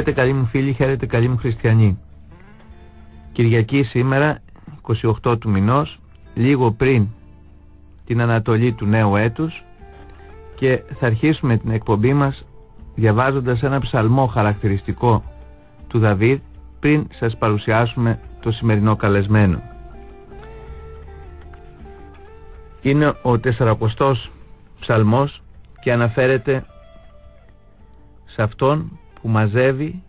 Χαίρετε καλοί μου φίλοι, χαίρετε καλοί μου χριστιανοί. Κυριακή σήμερα, 28 του μηνός, λίγο πριν την ανατολή του νέου έτους και θα αρχίσουμε την εκπομπή μας διαβάζοντας ένα ψαλμό χαρακτηριστικό του Δαβίδ πριν σας παρουσιάσουμε το σημερινό καλεσμένο. Είναι ο 40 ψαλμός και αναφέρεται σε αυτόν που μαζεύει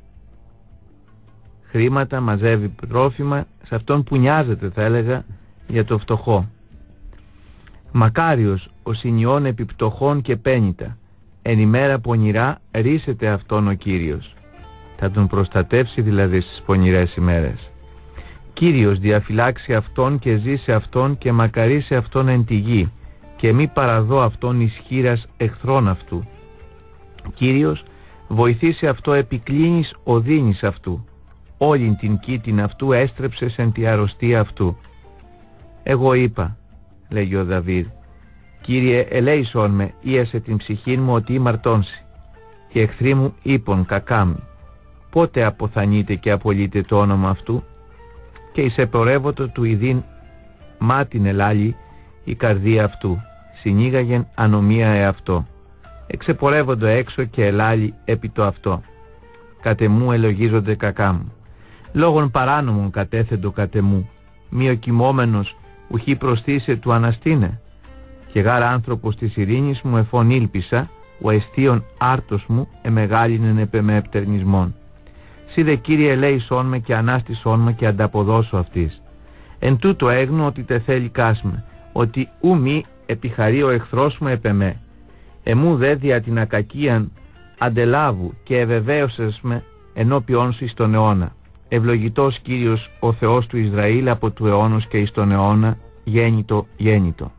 χρήματα, μαζεύει τρόφιμα, σε αυτόν που νοιάζεται θα έλεγα για το φτωχό. Μακάριος ο συνειών επιπτωχών και πένιτα, εν ημέρα πονηρά ρίσεται αυτόν ο Κύριος. Θα τον προστατεύσει δηλαδή στις πονηρές ημέρες. Κύριος διαφυλάξει αυτόν και ζήσει αυτόν και μακαρίσει αυτόν εν τη γη και μη παραδώ αυτόν ισχύρας εχθρών αυτού. Κύριος βοηθήσει αυτό επικλίνεις οδύνης αυτού. Όλην την κήτην αυτού έστρεψες εν τη αρρωστία αυτού. Εγώ είπα, λέγει ο Δαβίδ, Κύριε ελέησον με, ίασε την ψυχή μου ότι ημαρτώνσει. Και εχθροί μου είπον κακάμι. Πότε αποθανείτε και απολύτε το όνομα αυτού; Και εις επορεύωτο του ειδήν μάτιν ελάλη η καρδία αυτού. Συνήγαγεν ανομία εαυτό εξεπορεύοντο έξω και ελάλη επί το αυτό. Κατεμού ελογίζονται κακά μου. Λόγων παράνομων κατέθεντο κατεμού. Μειοκυμόμενος ουχή προστίσε του αναστήνε. Και γάρα άνθρωπος της ειρήνης μου εφών ήλπισα, ο αιστείων άρτος μου εμεγάλινεν επε με επτερνισμόν. Σύ δε Κύριε ελέησόν με και ανάστησόν με και ανταποδώσω αυτής. Εν τούτο έγνω ότι τε θέλει κάσμε, ότι ου μη επιχαρεί ο εχθρός μου επ' εμού δε δια την ακακίαν αντελάβου και ευεβαίωσες με ενώπιόν σου εις τον αιώνα. Ευλογητός Κύριος ο Θεός του Ισραήλ από του αιώνος και εις τον αιώνα, γέννητο, γέννητο.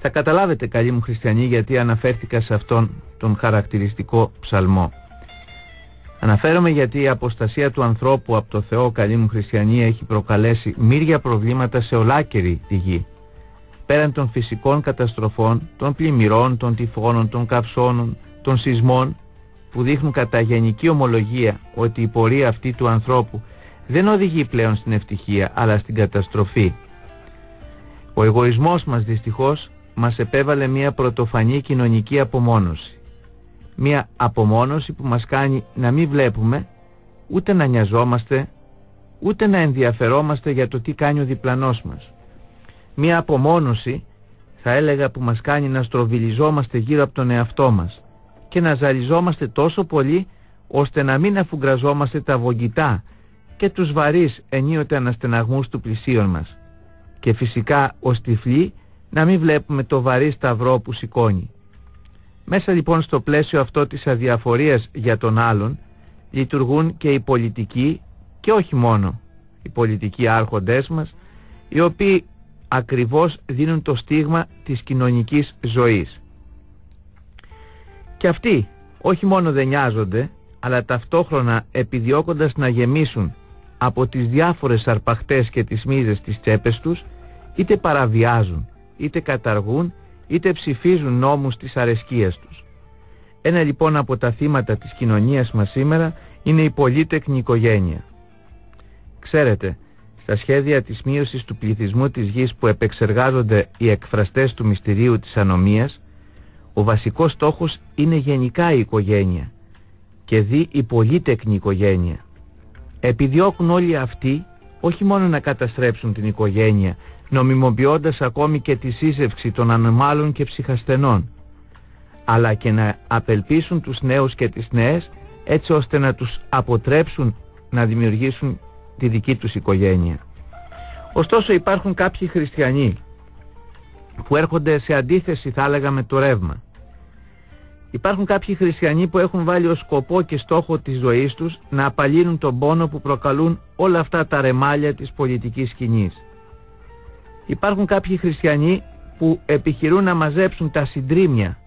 Θα καταλάβετε καλοί μου χριστιανοί γιατί αναφέρθηκα σε αυτόν τον χαρακτηριστικό ψαλμό. Αναφέρομαι γιατί η αποστασία του ανθρώπου από το Θεό καλοί μου χριστιανοί έχει προκαλέσει μύρια προβλήματα σε ολάκερη τη γη πέραν των φυσικών καταστροφών, των πλημμυρών, των τυφώνων, των καυσώνων, των σεισμών, που δείχνουν κατά γενική ομολογία ότι η πορεία αυτή του ανθρώπου δεν οδηγεί πλέον στην ευτυχία, αλλά στην καταστροφή. Ο εγωισμός μας δυστυχώς μας επέβαλε μια πρωτοφανή κοινωνική απομόνωση. Μια απομόνωση που μας κάνει να μην βλέπουμε, ούτε να νοιαζόμαστε, ούτε να ενδιαφερόμαστε για το τι κάνει ο διπλανός μας μια απομόνωση θα έλεγα που μας κάνει να στροβιλιζόμαστε γύρω από τον εαυτό μας και να ζαριζόμαστε τόσο πολύ ώστε να μην αφουγκραζόμαστε τα βογγητά και τους βαρύς ενίοτε αναστεναγμούς του πλησίον μας και φυσικά ως τυφλοί να μην βλέπουμε το βαρύ σταυρό που σηκώνει. Μέσα λοιπόν στο πλαίσιο αυτό της αδιαφορίας για τον άλλον λειτουργούν και οι πολιτικοί και όχι μόνο οι πολιτικοί άρχοντές μας οι οποίοι ακριβώς δίνουν το στίγμα της κοινωνικής ζωής. Και αυτοί όχι μόνο δεν νοιάζονται, αλλά ταυτόχρονα επιδιώκοντας να γεμίσουν από τις διάφορες αρπαχτές και τις μίζες της τσέπες τους, είτε παραβιάζουν, είτε καταργούν, είτε ψηφίζουν νόμους της αρεσκίας τους. Ένα λοιπόν από τα θύματα της κοινωνίας μας σήμερα είναι η πολύτεκνη οικογένεια. Ξέρετε, στα σχέδια της μείωσης του πληθυσμού της γης που επεξεργάζονται οι εκφραστές του μυστηρίου της ανομίας, ο βασικός στόχος είναι γενικά η οικογένεια και δι η πολύτεκνη οικογένεια. Επιδιώκουν όλοι αυτοί όχι μόνο να καταστρέψουν την οικογένεια, νομιμοποιώντας ακόμη και τη σύζευξη των ανομάλων και ψυχασθενών, αλλά και να απελπίσουν τους νέους και τις νέες έτσι ώστε να τους αποτρέψουν να δημιουργήσουν τη δική τους οικογένεια. Ωστόσο υπάρχουν κάποιοι χριστιανοί που έρχονται σε αντίθεση θα έλεγα με το ρεύμα. Υπάρχουν κάποιοι χριστιανοί που έχουν βάλει ως σκοπό και στόχο της ζωής τους να απαλύνουν τον πόνο που προκαλούν όλα αυτά τα ρεμάλια της πολιτικής σκηνής. Υπάρχουν κάποιοι χριστιανοί που επιχειρούν να μαζέψουν τα συντρίμια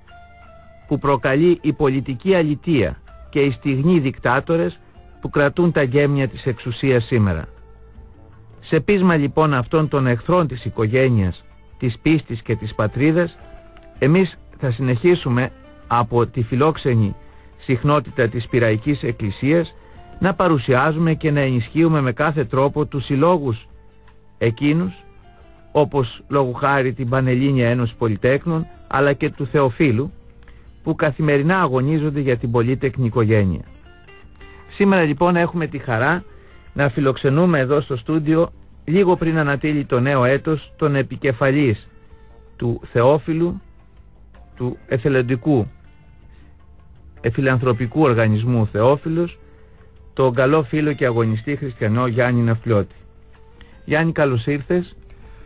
που προκαλεί η πολιτική αλητεία και οι στιγνοί δικτάτορες που κρατούν τα γέμια της εξουσίας σήμερα. Σε πείσμα λοιπόν αυτών των εχθρών της οικογένειας, της πίστης και της πατρίδας, εμείς θα συνεχίσουμε από τη φιλόξενη συχνότητα της Πυραϊκής Εκκλησίας να παρουσιάζουμε και να ενισχύουμε με κάθε τρόπο τους συλλόγους εκείνους όπως λόγου χάρη την Πανελλήνια Ένωση Πολυτέχνων αλλά και του Θεοφίλου που καθημερινά αγωνίζονται για την πολύτεκνη οικογένεια. Σήμερα λοιπόν έχουμε τη χαρά να φιλοξενούμε εδώ στο στούντιο λίγο πριν ανατείλει το νέο έτος τον επικεφαλής του Θεόφιλου του εθελοντικού εφιλανθρωπικού οργανισμού Θεόφιλος τον καλό φίλο και αγωνιστή χριστιανό Γιάννη Ναφλιώτη. Γιάννη καλώς ήρθες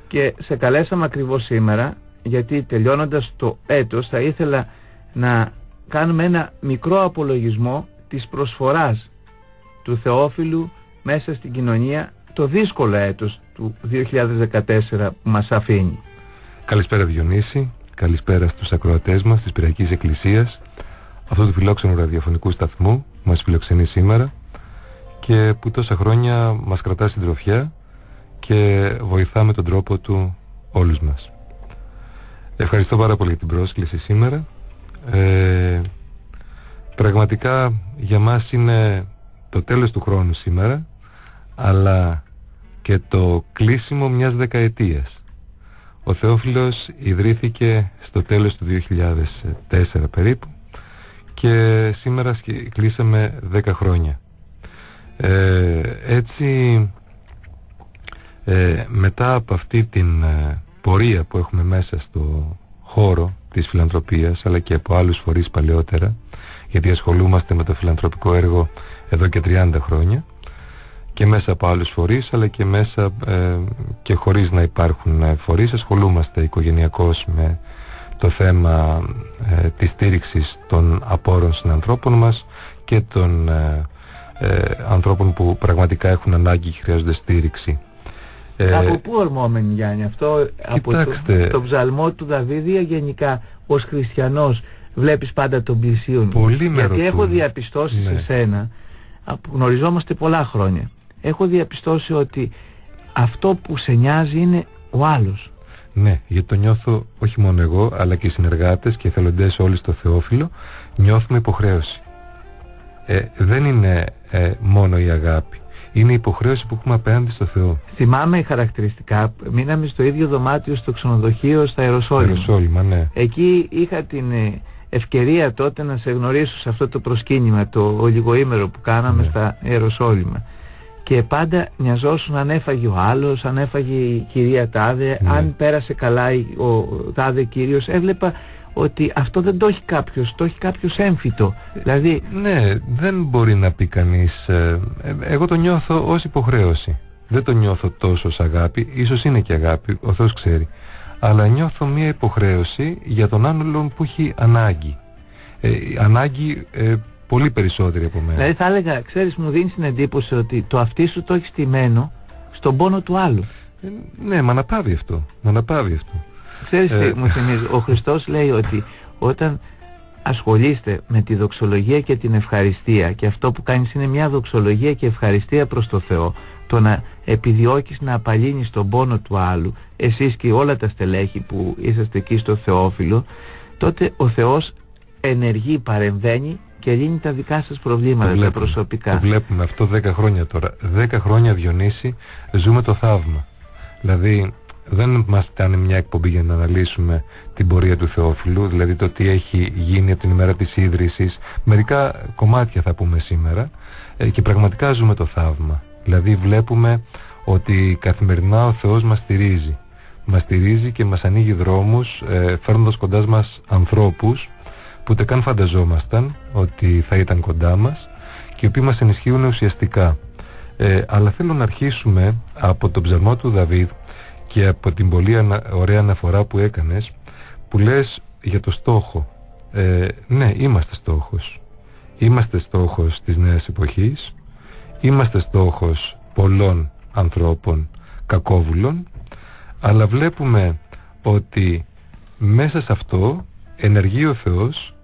και σε καλέσαμε ακριβώς σήμερα γιατί τελειώνοντας το έτος θα ήθελα να κάνουμε ένα μικρό απολογισμό της προσφοράς του Θεόφιλου μέσα στην κοινωνία το δύσκολο έτος του 2014 που μας αφήνει. Καλησπέρα Διονύση, καλησπέρα στους ακροατές μας της Πυριακής Εκκλησίας αυτού του φιλόξενου ραδιοφωνικού σταθμού που μας φιλοξενεί σήμερα και που τόσα χρόνια μας κρατά στην τροφιά και βοηθά με τον τρόπο του όλους μας. Ευχαριστώ πάρα πολύ για την πρόσκληση σήμερα. Ε, πραγματικά για μας είναι το τέλος του χρόνου σήμερα αλλά και το κλείσιμο μιας δεκαετίας. Ο Θεόφιλος ιδρύθηκε στο τέλος του 2004 περίπου και σήμερα κλείσαμε 10 χρόνια. Ε, έτσι ε, μετά από αυτή την ε, πορεία που έχουμε μέσα στο χώρο της φιλανθρωπίας αλλά και από άλλους φορείς παλαιότερα γιατί ασχολούμαστε με το φιλανθρωπικό έργο εδώ και 30 χρόνια και μέσα από άλλους φορείς αλλά και μέσα ε, και χωρίς να υπάρχουν ε, φορείς ασχολούμαστε οικογενειακώς με το θέμα ε, της στήριξης των απόρων συνανθρώπων μας και των ε, ανθρώπων που πραγματικά έχουν ανάγκη και χρειάζονται στήριξη. από πού ορμόμενοι Γιάννη αυτό, από το, το ψαλμό του Δαβίδια γενικά ως χριστιανός βλέπεις πάντα τον πλησίον; Πολύ Γιατί έχω διαπιστώσει ναι. σε σένα, που γνωριζόμαστε πολλά χρόνια, έχω διαπιστώσει ότι αυτό που σε νοιάζει είναι ο άλλος. Ναι, γιατί το νιώθω όχι μόνο εγώ, αλλά και οι συνεργάτες και οι εθελοντές όλοι στο Θεόφιλο, νιώθουμε υποχρέωση. Ε, δεν είναι ε, μόνο η αγάπη. Είναι η υποχρέωση που έχουμε απέναντι στο Θεό. Θυμάμαι χαρακτηριστικά, μείναμε στο ίδιο δωμάτιο στο ξενοδοχείο στα Αεροσόλυμα. ναι. Εκεί είχα την ε, ευκαιρία τότε να σε γνωρίσω σε αυτό το προσκύνημα, το ολιγοήμερο που κάναμε ναι. στα Ιεροσόλυμα. Και πάντα νοιαζόσουν αν έφαγε ο άλλος, αν έφαγε η κυρία Τάδε, ναι. αν πέρασε καλά ο Τάδε κύριος. Έβλεπα ότι αυτό δεν το έχει κάποιος, το έχει κάποιος έμφυτο. Δηλαδή... Ναι, δεν μπορεί να πει κανείς, ε, ε, εγώ το νιώθω ως υποχρέωση. Δεν το νιώθω τόσο ως αγάπη, ίσως είναι και αγάπη, ο Θεός ξέρει αλλά νιώθω μια υποχρέωση για τον άλλον που έχει ανάγκη. Ε, ανάγκη ε, πολύ περισσότερη από μένα. Δηλαδή θα έλεγα, ξέρεις, μου δίνεις την εντύπωση ότι το αυτί σου το έχεις στημένο στον πόνο του άλλου. Ε, ναι, μα να πάβει αυτό. Μα να πάβει αυτό. Ξέρεις τι ε, μου θυμίζει, ο Χριστός λέει ότι όταν ασχολείστε με τη δοξολογία και την ευχαριστία και αυτό που κάνεις είναι μια δοξολογία και ευχαριστία προς το Θεό το να επιδιώκεις να απαλύνεις τον πόνο του άλλου εσείς και όλα τα στελέχη που είσαστε εκεί στο Θεόφιλο τότε ο Θεός ενεργεί, παρεμβαίνει και λύνει τα δικά σας προβλήματα τα προσωπικά. Το βλέπουμε αυτό 10 χρόνια τώρα. 10 χρόνια Διονύση ζούμε το θαύμα. Δηλαδή δεν μας κάνει μια εκπομπή για να αναλύσουμε την πορεία του Θεόφιλου, δηλαδή το τι έχει γίνει από την ημέρα της ίδρυσης. Μερικά κομμάτια θα πούμε σήμερα ε, και πραγματικά ζούμε το θαύμα. Δηλαδή βλέπουμε ότι καθημερινά ο Θεός μας στηρίζει. Μας στηρίζει και μας ανοίγει δρόμους ε, φέρνοντας κοντά μας ανθρώπους που ούτε καν φανταζόμασταν ότι θα ήταν κοντά μας και οι οποίοι μας ενισχύουν ουσιαστικά. Ε, αλλά θέλω να αρχίσουμε από τον ψαλμό του Δαβίδ και από την πολύ ωραία αναφορά που έκανες που λες για το στόχο. Ε, ναι, είμαστε στόχος. Είμαστε στόχος της νέας εποχής είμαστε στόχος πολλών ανθρώπων κακόβουλων αλλά βλέπουμε ότι μέσα σε αυτό ενεργεί ο Θεός,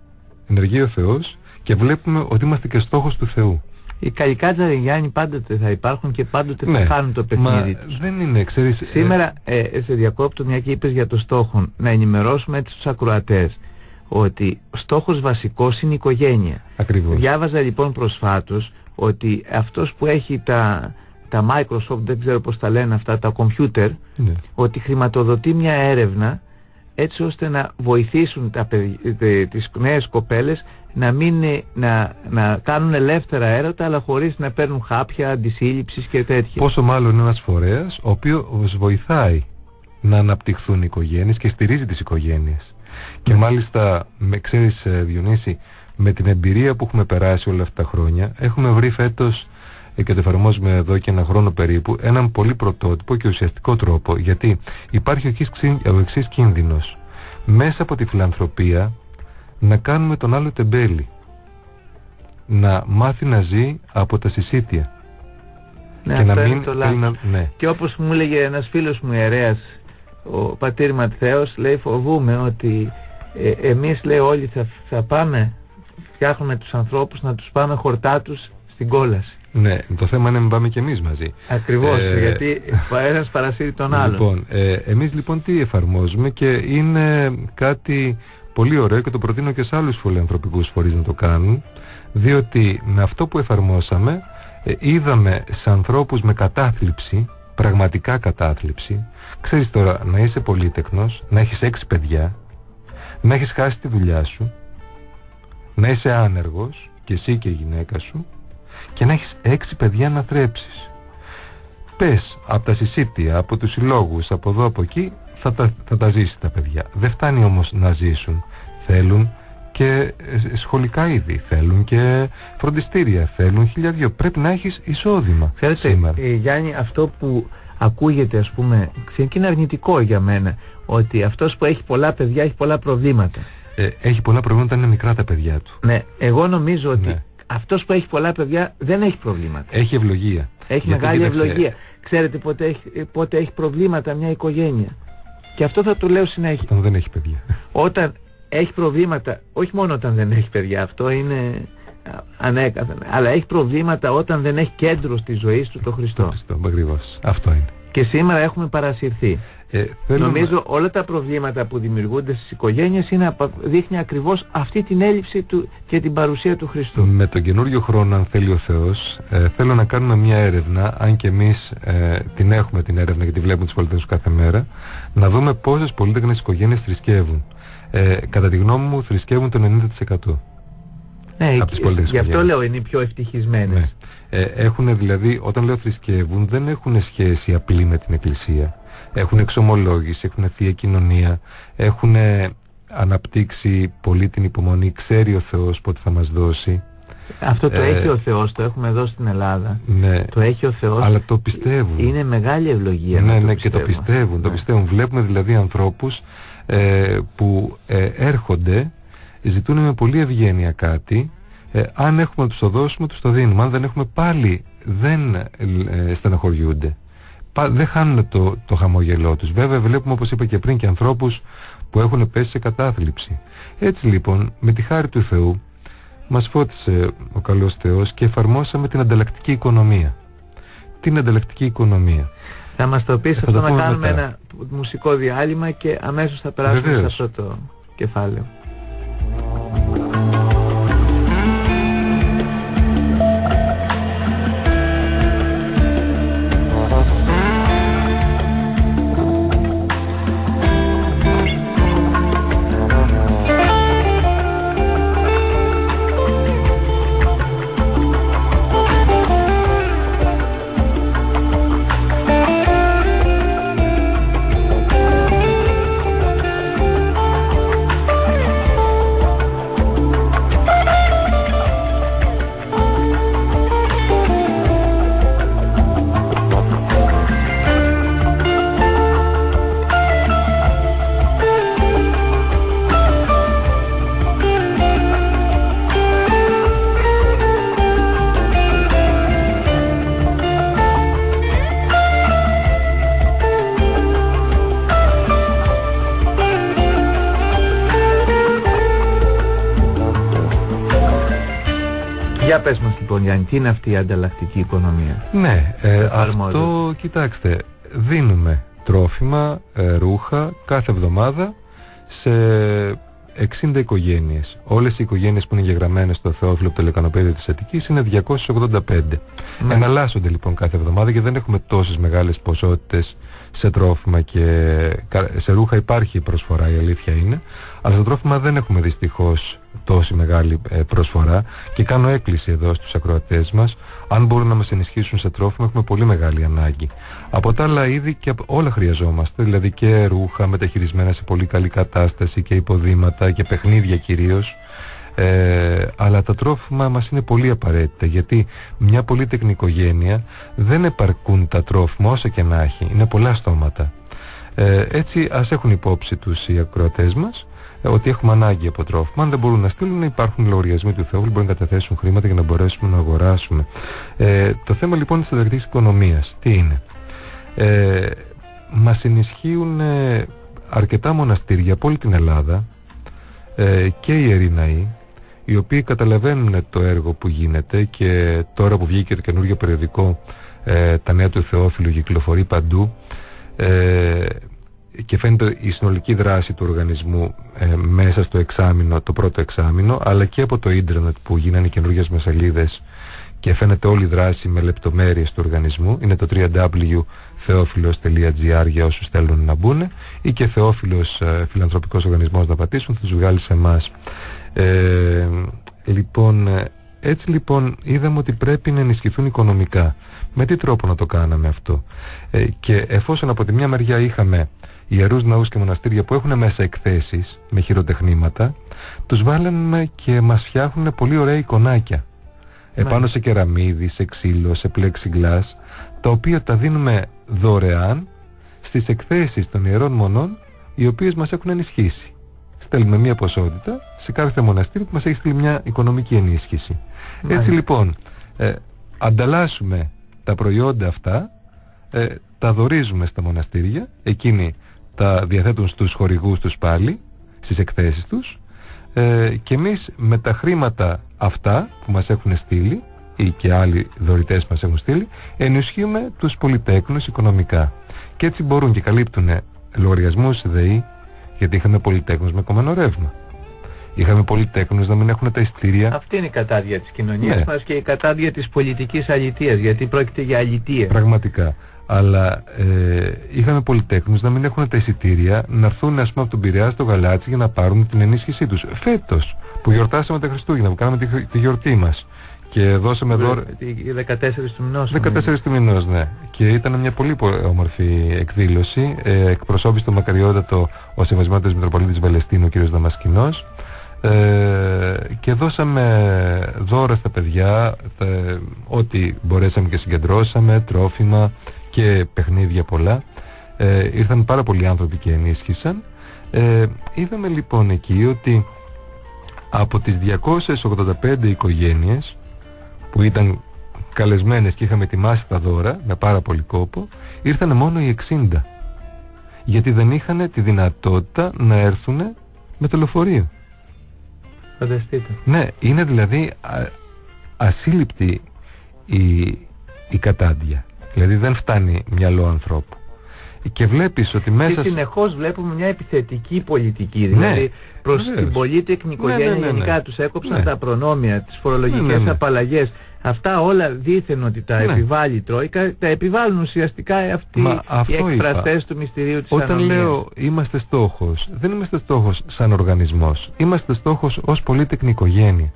ενεργεί ο Θεός και βλέπουμε ότι είμαστε και στόχος του Θεού. Οι καλικάτζαροι Γιάννη πάντοτε θα υπάρχουν και πάντοτε ναι, θα χάνουν το παιχνίδι τους. δεν είναι, ξέρεις... Σήμερα, ε, σε διακόπτω μια και είπες για το στόχο, να ενημερώσουμε έτσι τους ακροατές ότι στόχος βασικός είναι η οικογένεια. Ακριβώς. Διάβαζα λοιπόν προσφάτως ότι αυτός που έχει τα, τα Microsoft, δεν ξέρω πώς τα λένε αυτά, τα computer, Ναι. ότι χρηματοδοτεί μια έρευνα έτσι ώστε να βοηθήσουν τα, παιδι- τε- τις νέες κοπέλες να, μην, ε, να, να κάνουν ελεύθερα έρωτα αλλά χωρίς να παίρνουν χάπια, αντισύλληψης και τέτοια. Πόσο μάλλον ένας φορέας ο οποίος βοηθάει να αναπτυχθούν οι οικογένειες και στηρίζει τις οικογένειες. Και μάλιστα, με, ξέρεις ε, Διονύση, με την εμπειρία που έχουμε περάσει όλα αυτά τα χρόνια, έχουμε βρει φέτος ε, και το εφαρμόζουμε εδώ και ένα χρόνο περίπου, έναν πολύ πρωτότυπο και ουσιαστικό τρόπο. Γιατί υπάρχει ο εξής, ξυ- ο εξής κίνδυνος. Μέσα από τη φιλανθρωπία να κάνουμε τον άλλο τεμπέλη. Να μάθει να ζει από τα συσίτια Ναι, και να αυτό είναι μην το θέλει λάθος. να... Ναι. Και όπως μου έλεγε ένας φίλος μου ιερέας, ο πατήρ Ματθαίος, λέει φοβούμε ότι ε, εμείς λέει όλοι θα, θα πάμε, φτιάχνουμε τους ανθρώπους να τους πάμε χορτά τους στην κόλαση. ναι, το θέμα είναι να μην πάμε κι εμείς μαζί. Ακριβώς, Ε, γιατί ο ένας παρασύρει τον άλλον. Λοιπόν, ε, εμείς λοιπόν τι εφαρμόζουμε και είναι κάτι πολύ ωραίο και το προτείνω και σε άλλους φιλανθρωπικούς φορείς να το κάνουν διότι με αυτό που εφαρμόσαμε ε, είδαμε σε ανθρώπους με κατάθλιψη, πραγματικά κατάθλιψη ξέρεις τώρα να είσαι πολύτεκνος, να έχεις έξι παιδιά να έχεις χάσει τη δουλειά σου να είσαι άνεργος και εσύ και η γυναίκα σου και να έχεις έξι παιδιά να θρέψεις πες από τα συσίτια, από τους συλλόγους, από εδώ από εκεί θα τα, θα τα ζήσει τα παιδιά. Δεν φτάνει όμως να ζήσουν. Θέλουν και ε, σχολικά είδη, θέλουν και φροντιστήρια, θέλουν χιλιαδιό. Πρέπει να έχεις εισόδημα Ξέρετε, σήμερα. ε, Γιάννη, αυτό που ακούγεται ας πούμε, και είναι αρνητικό για μένα, ότι αυτός που έχει πολλά παιδιά έχει πολλά προβλήματα. Ε, έχει πολλά προβλήματα, είναι μικρά τα παιδιά του. Ναι, εγώ νομίζω ότι Ναι. αυτός που έχει πολλά παιδιά δεν έχει προβλήματα. Έχει ευλογία. Έχει Γιατί, μεγάλη κοίταξε, ευλογία. Ξέρετε πότε έχει, ε, πότε έχει προβλήματα μια οικογένεια. Και αυτό θα το λέω συνέχεια. Όταν δεν έχει παιδιά. Όταν έχει προβλήματα, όχι μόνο όταν δεν έχει παιδιά, αυτό είναι α, ανέκαθεν, αλλά έχει προβλήματα όταν δεν έχει κέντρο στη ζωή του το Χριστό. Χριστό, ακριβώς. Αυτό είναι. Και σήμερα έχουμε παρασυρθεί. Ε, θέλω Νομίζω όλα τα προβλήματα που δημιουργούνται στις οικογένειες είναι, απα- δείχνει ακριβώς αυτή την έλλειψη του και την παρουσία του Χριστού. Με τον καινούριο χρόνο, αν θέλει ο Θεός, ε, θέλω να κάνουμε μια έρευνα, αν και εμείς ε, την έχουμε την έρευνα γιατί βλέπουμε τους πολιτές κάθε μέρα, να δούμε πόσες πολύτεκνες οικογένειες θρησκεύουν. Ε, κατά τη γνώμη μου θρησκεύουν το 90%. Ναι, από τις και- πολιτικές γι' αυτό οικογένειες. λέω είναι οι πιο ευτυχισμένες. Ναι. Ε, έχουν δηλαδή, όταν λέω θρησκεύουν, δεν έχουν σχέση απλή με την Εκκλησία. Έχουν εξομολόγηση, έχουν θεία κοινωνία, έχουν αναπτύξει πολύ την υπομονή, ξέρει ο Θεός πότε θα μας δώσει. Αυτό το Ε, έχει ο Θεός, το έχουμε εδώ στην Ελλάδα. Ναι, Το έχει ο Θεός. αλλά το πιστεύουν. Είναι μεγάλη ευλογία. να ναι, το ναι, και το πιστεύουμε. πιστεύουν, το Ναι. πιστεύουν. Βλέπουμε δηλαδή ανθρώπους ε, που ε, έρχονται, ζητούν με πολύ ευγένεια κάτι, ε, αν έχουμε να τους το δώσουμε, τους το δίνουμε. Αν δεν έχουμε πάλι, δεν ε, στεναχωριούνται. Πα- δεν χάνουν το, το χαμόγελό τους. Βέβαια βλέπουμε όπως είπα και πριν και ανθρώπους που έχουν πέσει σε κατάθλιψη. Έτσι λοιπόν, με τη χάρη του Θεού, μας φώτισε ο καλός Θεός και εφαρμόσαμε την ανταλλακτική οικονομία. Την ανταλλακτική οικονομία. Θα μας το πεις θα αυτό το να πούμε κάνουμε μετά. ένα μουσικό διάλειμμα και αμέσως θα περάσουμε σε Βεβαίως. αυτό το κεφάλαιο. Για πες μας λοιπόν Γιάννη, τι είναι αυτή η ανταλλακτική οικονομία; Ναι, ε, Εφαρμόζεται. αυτό κοιτάξτε, δίνουμε τρόφιμα, ε, ρούχα κάθε εβδομάδα σε 60 οικογένειες. Όλες οι οικογένειες που είναι γεγραμμένες στο Θεόφιλο από το λεκανοπέδιο της Αττικής είναι 285. Ναι. Εναλλάσσονται λοιπόν κάθε εβδομάδα και δεν έχουμε τόσες μεγάλες ποσότητες σε τρόφιμα και σε ρούχα υπάρχει προσφορά η αλήθεια είναι αλλά στο τρόφιμα δεν έχουμε δυστυχώς τόση μεγάλη ε, προσφορά και κάνω έκκληση εδώ στους ακροατές μας. Αν μπορούν να μας ενισχύσουν σε τρόφιμα έχουμε πολύ μεγάλη ανάγκη. Από τα άλλα είδη και όλα χρειαζόμαστε δηλαδή και ρούχα μεταχειρισμένα σε πολύ καλή κατάσταση και υποδήματα και παιχνίδια κυρίως. Ε, αλλά τα τρόφιμα μας είναι πολύ απαραίτητα γιατί μια πολύτεκνη οικογένεια δεν επαρκούν τα τρόφιμα όσα και να έχει, είναι πολλά στόματα. Ε, έτσι ας έχουν υπόψη τους οι ακροατές μας. ε, ότι έχουμε ανάγκη από τρόφιμα. Αν δεν μπορούν να στείλουν, υπάρχουν λογαριασμοί του Θεού, μπορούν να καταθέσουν χρήματα για να μπορέσουμε να αγοράσουμε. Ε, το θέμα λοιπόν της συντακτικής οικονομίας, τι είναι; Ε, μας ενισχύουν ε, αρκετά μοναστήρια από όλη την Ελλάδα ε, και οι Ερηναοί οι οποίοι καταλαβαίνουν το έργο που γίνεται και τώρα που βγήκε το καινούργιο περιοδικό ε, τα νέα του Θεόφιλου κυκλοφορεί παντού ε, και φαίνεται η συνολική δράση του οργανισμού ε, μέσα στο εξάμεινο, το πρώτο εξάμεινο αλλά και από το ίντερνετ που γίνανε οι καινούργιες μεσαλίδες και φαίνεται όλη η δράση με λεπτομέρειες του οργανισμού είναι το www.theophilos.gr για όσους θέλουν να μπουν ή και θεόφιλος ε, φιλανθρωπικός οργανισμός να πατήσουν θα τους βγάλει σε εμάς ε, λοιπόν, έτσι λοιπόν είδαμε ότι πρέπει να ενισχυθούν οικονομικά. Με τι τρόπο να το κάναμε αυτό; Ε, και εφόσον από τη μια μεριά είχαμε ιερούς ναούς και μοναστήρια που έχουν μέσα εκθέσεις με χειροτεχνήματα, τους βάλαμε και μας φτιάχνουν πολύ ωραία εικονάκια. Επάνω σε κεραμίδι, σε ξύλο, σε plexiglass, τα οποία τα δίνουμε δωρεάν στις εκθέσεις των ιερών μονών οι οποίες μας έχουν ενισχύσει. Στέλνουμε μία ποσότητα σε κάθε μοναστήρι που μας έχει στείλει μια οικονομική ενίσχυση. Έτσι λοιπόν, ε, ανταλλάσσουμε τα προϊόντα αυτά, ε, τα δορίζουμε στα μοναστήρια, εκείνοι τα διαθέτουν στους χορηγούς τους πάλι, στις εκθέσεις τους ε, και εμείς με τα χρήματα αυτά που μας έχουν στείλει ή και άλλοι δωρητές μας έχουν στείλει ενισχύουμε τους πολυτέκνους οικονομικά και έτσι μπορούν και καλύπτουν λογαριασμούς ΔΕΗ γιατί είχαμε πολυτέκνους με κομμένο ρεύμα. Είχαμε πολυτέκνους να μην έχουν τα ειστήρια. Αυτή είναι η κατάδια της κοινωνίας ναι. μας και η κατάδια της πολιτικής αλητείας, γιατί πρόκειται για αλητεία. Πραγματικά. Αλλά ε, είχαμε πολυτέκνους να μην έχουν τα εισιτήρια να έρθουν ας πούμε από τον Πειραιά στο Γαλάτσι για να πάρουν την ενίσχυσή τους. Φέτος που γιορτάσαμε τα Χριστούγεννα, που κάναμε τη, τη γιορτή μας και δώσαμε δώρο... 14 του μηνός. 14 του μηνός, ναι. Και ήταν μια πολύ όμορφη εκδήλωση. Ε, εκπροσώπησε το μακαριότατο ο Σεβασμάτος Μητροπολίτης Βαλαιστίνου, ο κ. Δαμασκηνός ε, και δώσαμε δώρα στα παιδιά ε, ό,τι μπορέσαμε και συγκεντρώσαμε, τρόφιμα και παιχνίδια πολλά. Ε, ήρθαν πάρα πολλοί άνθρωποι και ενίσχυσαν. Ε, είδαμε λοιπόν εκεί ότι από τις 285 οικογένειες που ήταν καλεσμένες και είχαμε ετοιμάσει τα δώρα με πάρα πολύ κόπο, ήρθαν μόνο οι 60. Γιατί δεν είχαν τη δυνατότητα να έρθουν με το λεωφορείο. Φανταστείτε. Ναι, είναι δηλαδή α, ασύλληπτη η, η κατάντια. Δηλαδή δεν φτάνει μυαλό ανθρώπου. Και βλέπεις ότι μέσα... Και συνεχώς βλέπουμε μια επιθετική πολιτική, ναι, δηλαδή προς την πολίτεκνη οικογένεια ναι, ναι, ναι, γενικά τους έκοψαν τα προνόμια, τις φορολογικές απαλλαγές. Αυτά όλα δήθεν ότι τα επιβάλλει η Τρόικα, τα επιβάλλουν ουσιαστικά αυτοί οι εκφραστές του μυστηρίου της Όταν λέω είμαστε στόχος, δεν είμαστε στόχος σαν οργανισμός, είμαστε στόχος ως πολίτεκνη οικογένεια.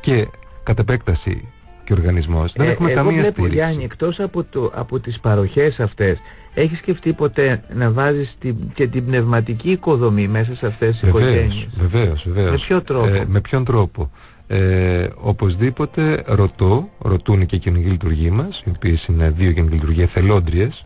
Και κατ' επέκταση και οργανισμός. Δεν ε, έχουμε εγώ καμία βλέπω, στήριξη. Γιάννη, εκτός από, το, από τις παροχές αυτές, έχεις σκεφτεί ποτέ να βάζεις την, και την πνευματική οικοδομή μέσα σε αυτές τις βεβαίως, οικογένειες; Βεβαίως, βεβαίως. Με ποιο τρόπο; Ε, με ποιον τρόπο; Ε, οπωσδήποτε ρωτώ, ρωτούν και οι κοινωνικοί λειτουργοί μας, οι οποίες είναι δύο κοινωνικοί λειτουργοί εθελόντριες,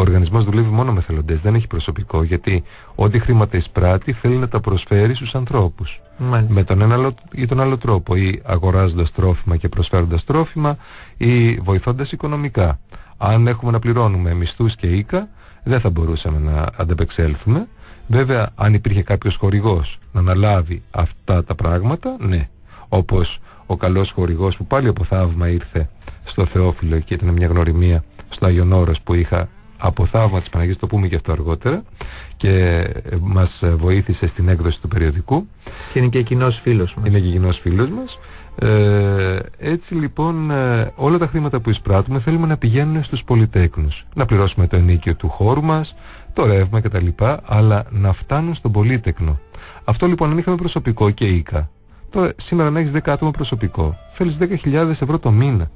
ο οργανισμός δουλεύει μόνο με θελοντές, δεν έχει προσωπικό, γιατί ό,τι χρήματα εισπράττει θέλει να τα προσφέρει στους ανθρώπους. Με τον ένα ή τον άλλο τρόπο, ή αγοράζοντας τρόφιμα και προσφέροντας τρόφιμα, ή βοηθώντας οικονομικά. Αν έχουμε να πληρώνουμε μισθούς και οίκα, δεν θα μπορούσαμε να ανταπεξέλθουμε. Βέβαια, αν υπήρχε κάποιος χορηγός να αναλάβει αυτά τα πράγματα, ναι. Όπως ο καλός χορηγός που πάλι από θαύμα ήρθε στο Θεόφιλο και ήταν μια γνωριμία στο Άγιον Όρος που είχα από θαύμα της Παναγίας, το πούμε και αυτό αργότερα και μας βοήθησε στην έκδοση του περιοδικού. Και είναι και κοινός φίλος μας. Είναι και κοινός φίλος μας. Ε, έτσι λοιπόν ε, όλα τα χρήματα που εισπράττουμε θέλουμε να πηγαίνουν στους πολυτέκνους. Να πληρώσουμε το ενίκιο του χώρου μας, το ρεύμα κτλ. Αλλά να φτάνουν στον πολύτεκνο. Αυτό λοιπόν αν είχαμε προσωπικό και οίκα. Τώρα σήμερα να έχεις 10 άτομα προσωπικό. Θέλεις 10.000 ευρώ το μήνα.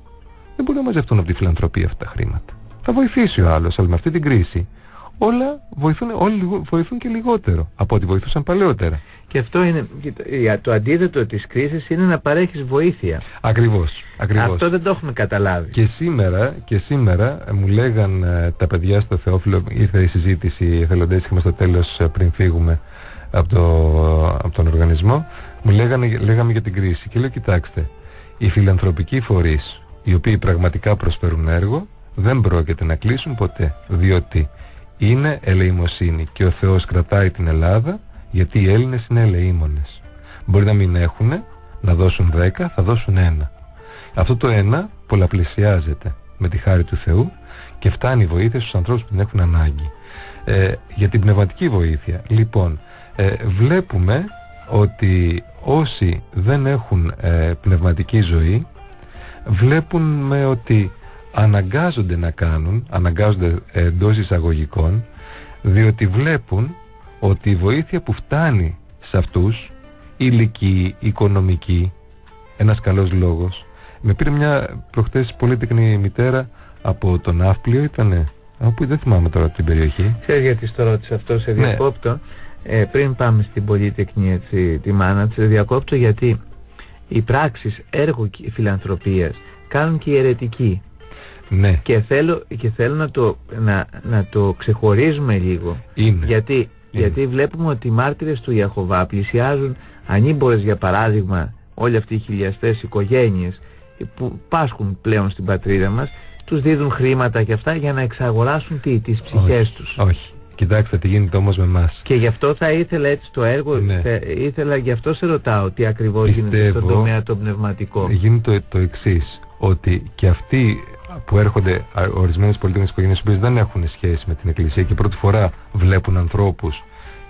Δεν μπορεί να μαζευτούν από τη φιλανθρωπία αυτά τα χρήματα. Θα βοηθήσει ο άλλος, αλλά με αυτή την κρίση όλα βοηθούν, όλοι βοηθούν και λιγότερο από ό,τι βοηθούσαν παλαιότερα. Και αυτό είναι, το αντίθετο της κρίσης είναι να παρέχεις βοήθεια. Ακριβώς, ακριβώς. Αυτό δεν το έχουμε καταλάβει. Και σήμερα, και σήμερα ε, μου λέγαν ε, τα παιδιά στο Θεόφιλο, ήρθε η συζήτηση, οι εθελοντές είχαμε στο τέλος ε, πριν φύγουμε από, το, από τον οργανισμό, μου λέγανε, λέγαμε για την κρίση και λέω κοιτάξτε, οι φιλανθρωπικοί φορείς οι οποίοι πραγματικά προσφέρουν έργο δεν πρόκειται να κλείσουν ποτέ διότι είναι ελεημοσύνη και ο Θεός κρατάει την Ελλάδα γιατί οι Έλληνες είναι ελεήμονες. Μπορεί να μην έχουν, να δώσουν 10, θα δώσουν ένα. Αυτό το ένα πολλαπλησιάζεται με τη χάρη του Θεού και φτάνει η βοήθεια στους ανθρώπους που την έχουν ανάγκη. Ε, για την πνευματική βοήθεια, λοιπόν, ε, βλέπουμε ότι όσοι δεν έχουν ε, πνευματική ζωή βλέπουν με ότι αναγκάζονται να κάνουν, αναγκάζονται εντός εισαγωγικών, διότι βλέπουν ότι η βοήθεια που φτάνει σε αυτούς, ηλική, οικονομική, ένας καλός λόγος, με πήρε μια προχτές πολύτεκνη μητέρα από τον Ναύπλιο, ήτανε, όπου δεν θυμάμαι τώρα την περιοχή. Ξέρεις γιατί στο ρώτησε αυτό, σε ναι. διακόπτω. Ε, πριν πάμε στην πολύτεκνη έτσι, τη μάνα, σε διακόπτω γιατί οι πράξεις έργου φιλανθρωπίας κάνουν και οι αιρετικοί. Ναι. Και θέλω, και θέλω να, το, να, να το ξεχωρίζουμε λίγο. Είναι. Γιατί, γιατί βλέπουμε ότι οι μάρτυρες του Ιαχωβά πλησιάζουν ανήμπορες για παράδειγμα όλοι αυτοί οι χιλιαστές οικογένειες που πάσχουν πλέον στην πατρίδα μας τους δίδουν χρήματα και αυτά για να εξαγοράσουν τι, τις ψυχές όχι, τους. Όχι. Κοιτάξτε τι γίνεται όμως με εμάς. Και γι' αυτό θα ήθελα έτσι το έργο, ναι. ήθελα γι' αυτό σε ρωτάω τι ακριβώς Πιστεύω, γίνεται στον τομέα το πνευματικό. Γίνεται το, το εξής, ότι και αυτοί που έρχονται ορισμένες πολιτικές οικογένειες που δεν έχουν σχέση με την Εκκλησία και πρώτη φορά βλέπουν ανθρώπους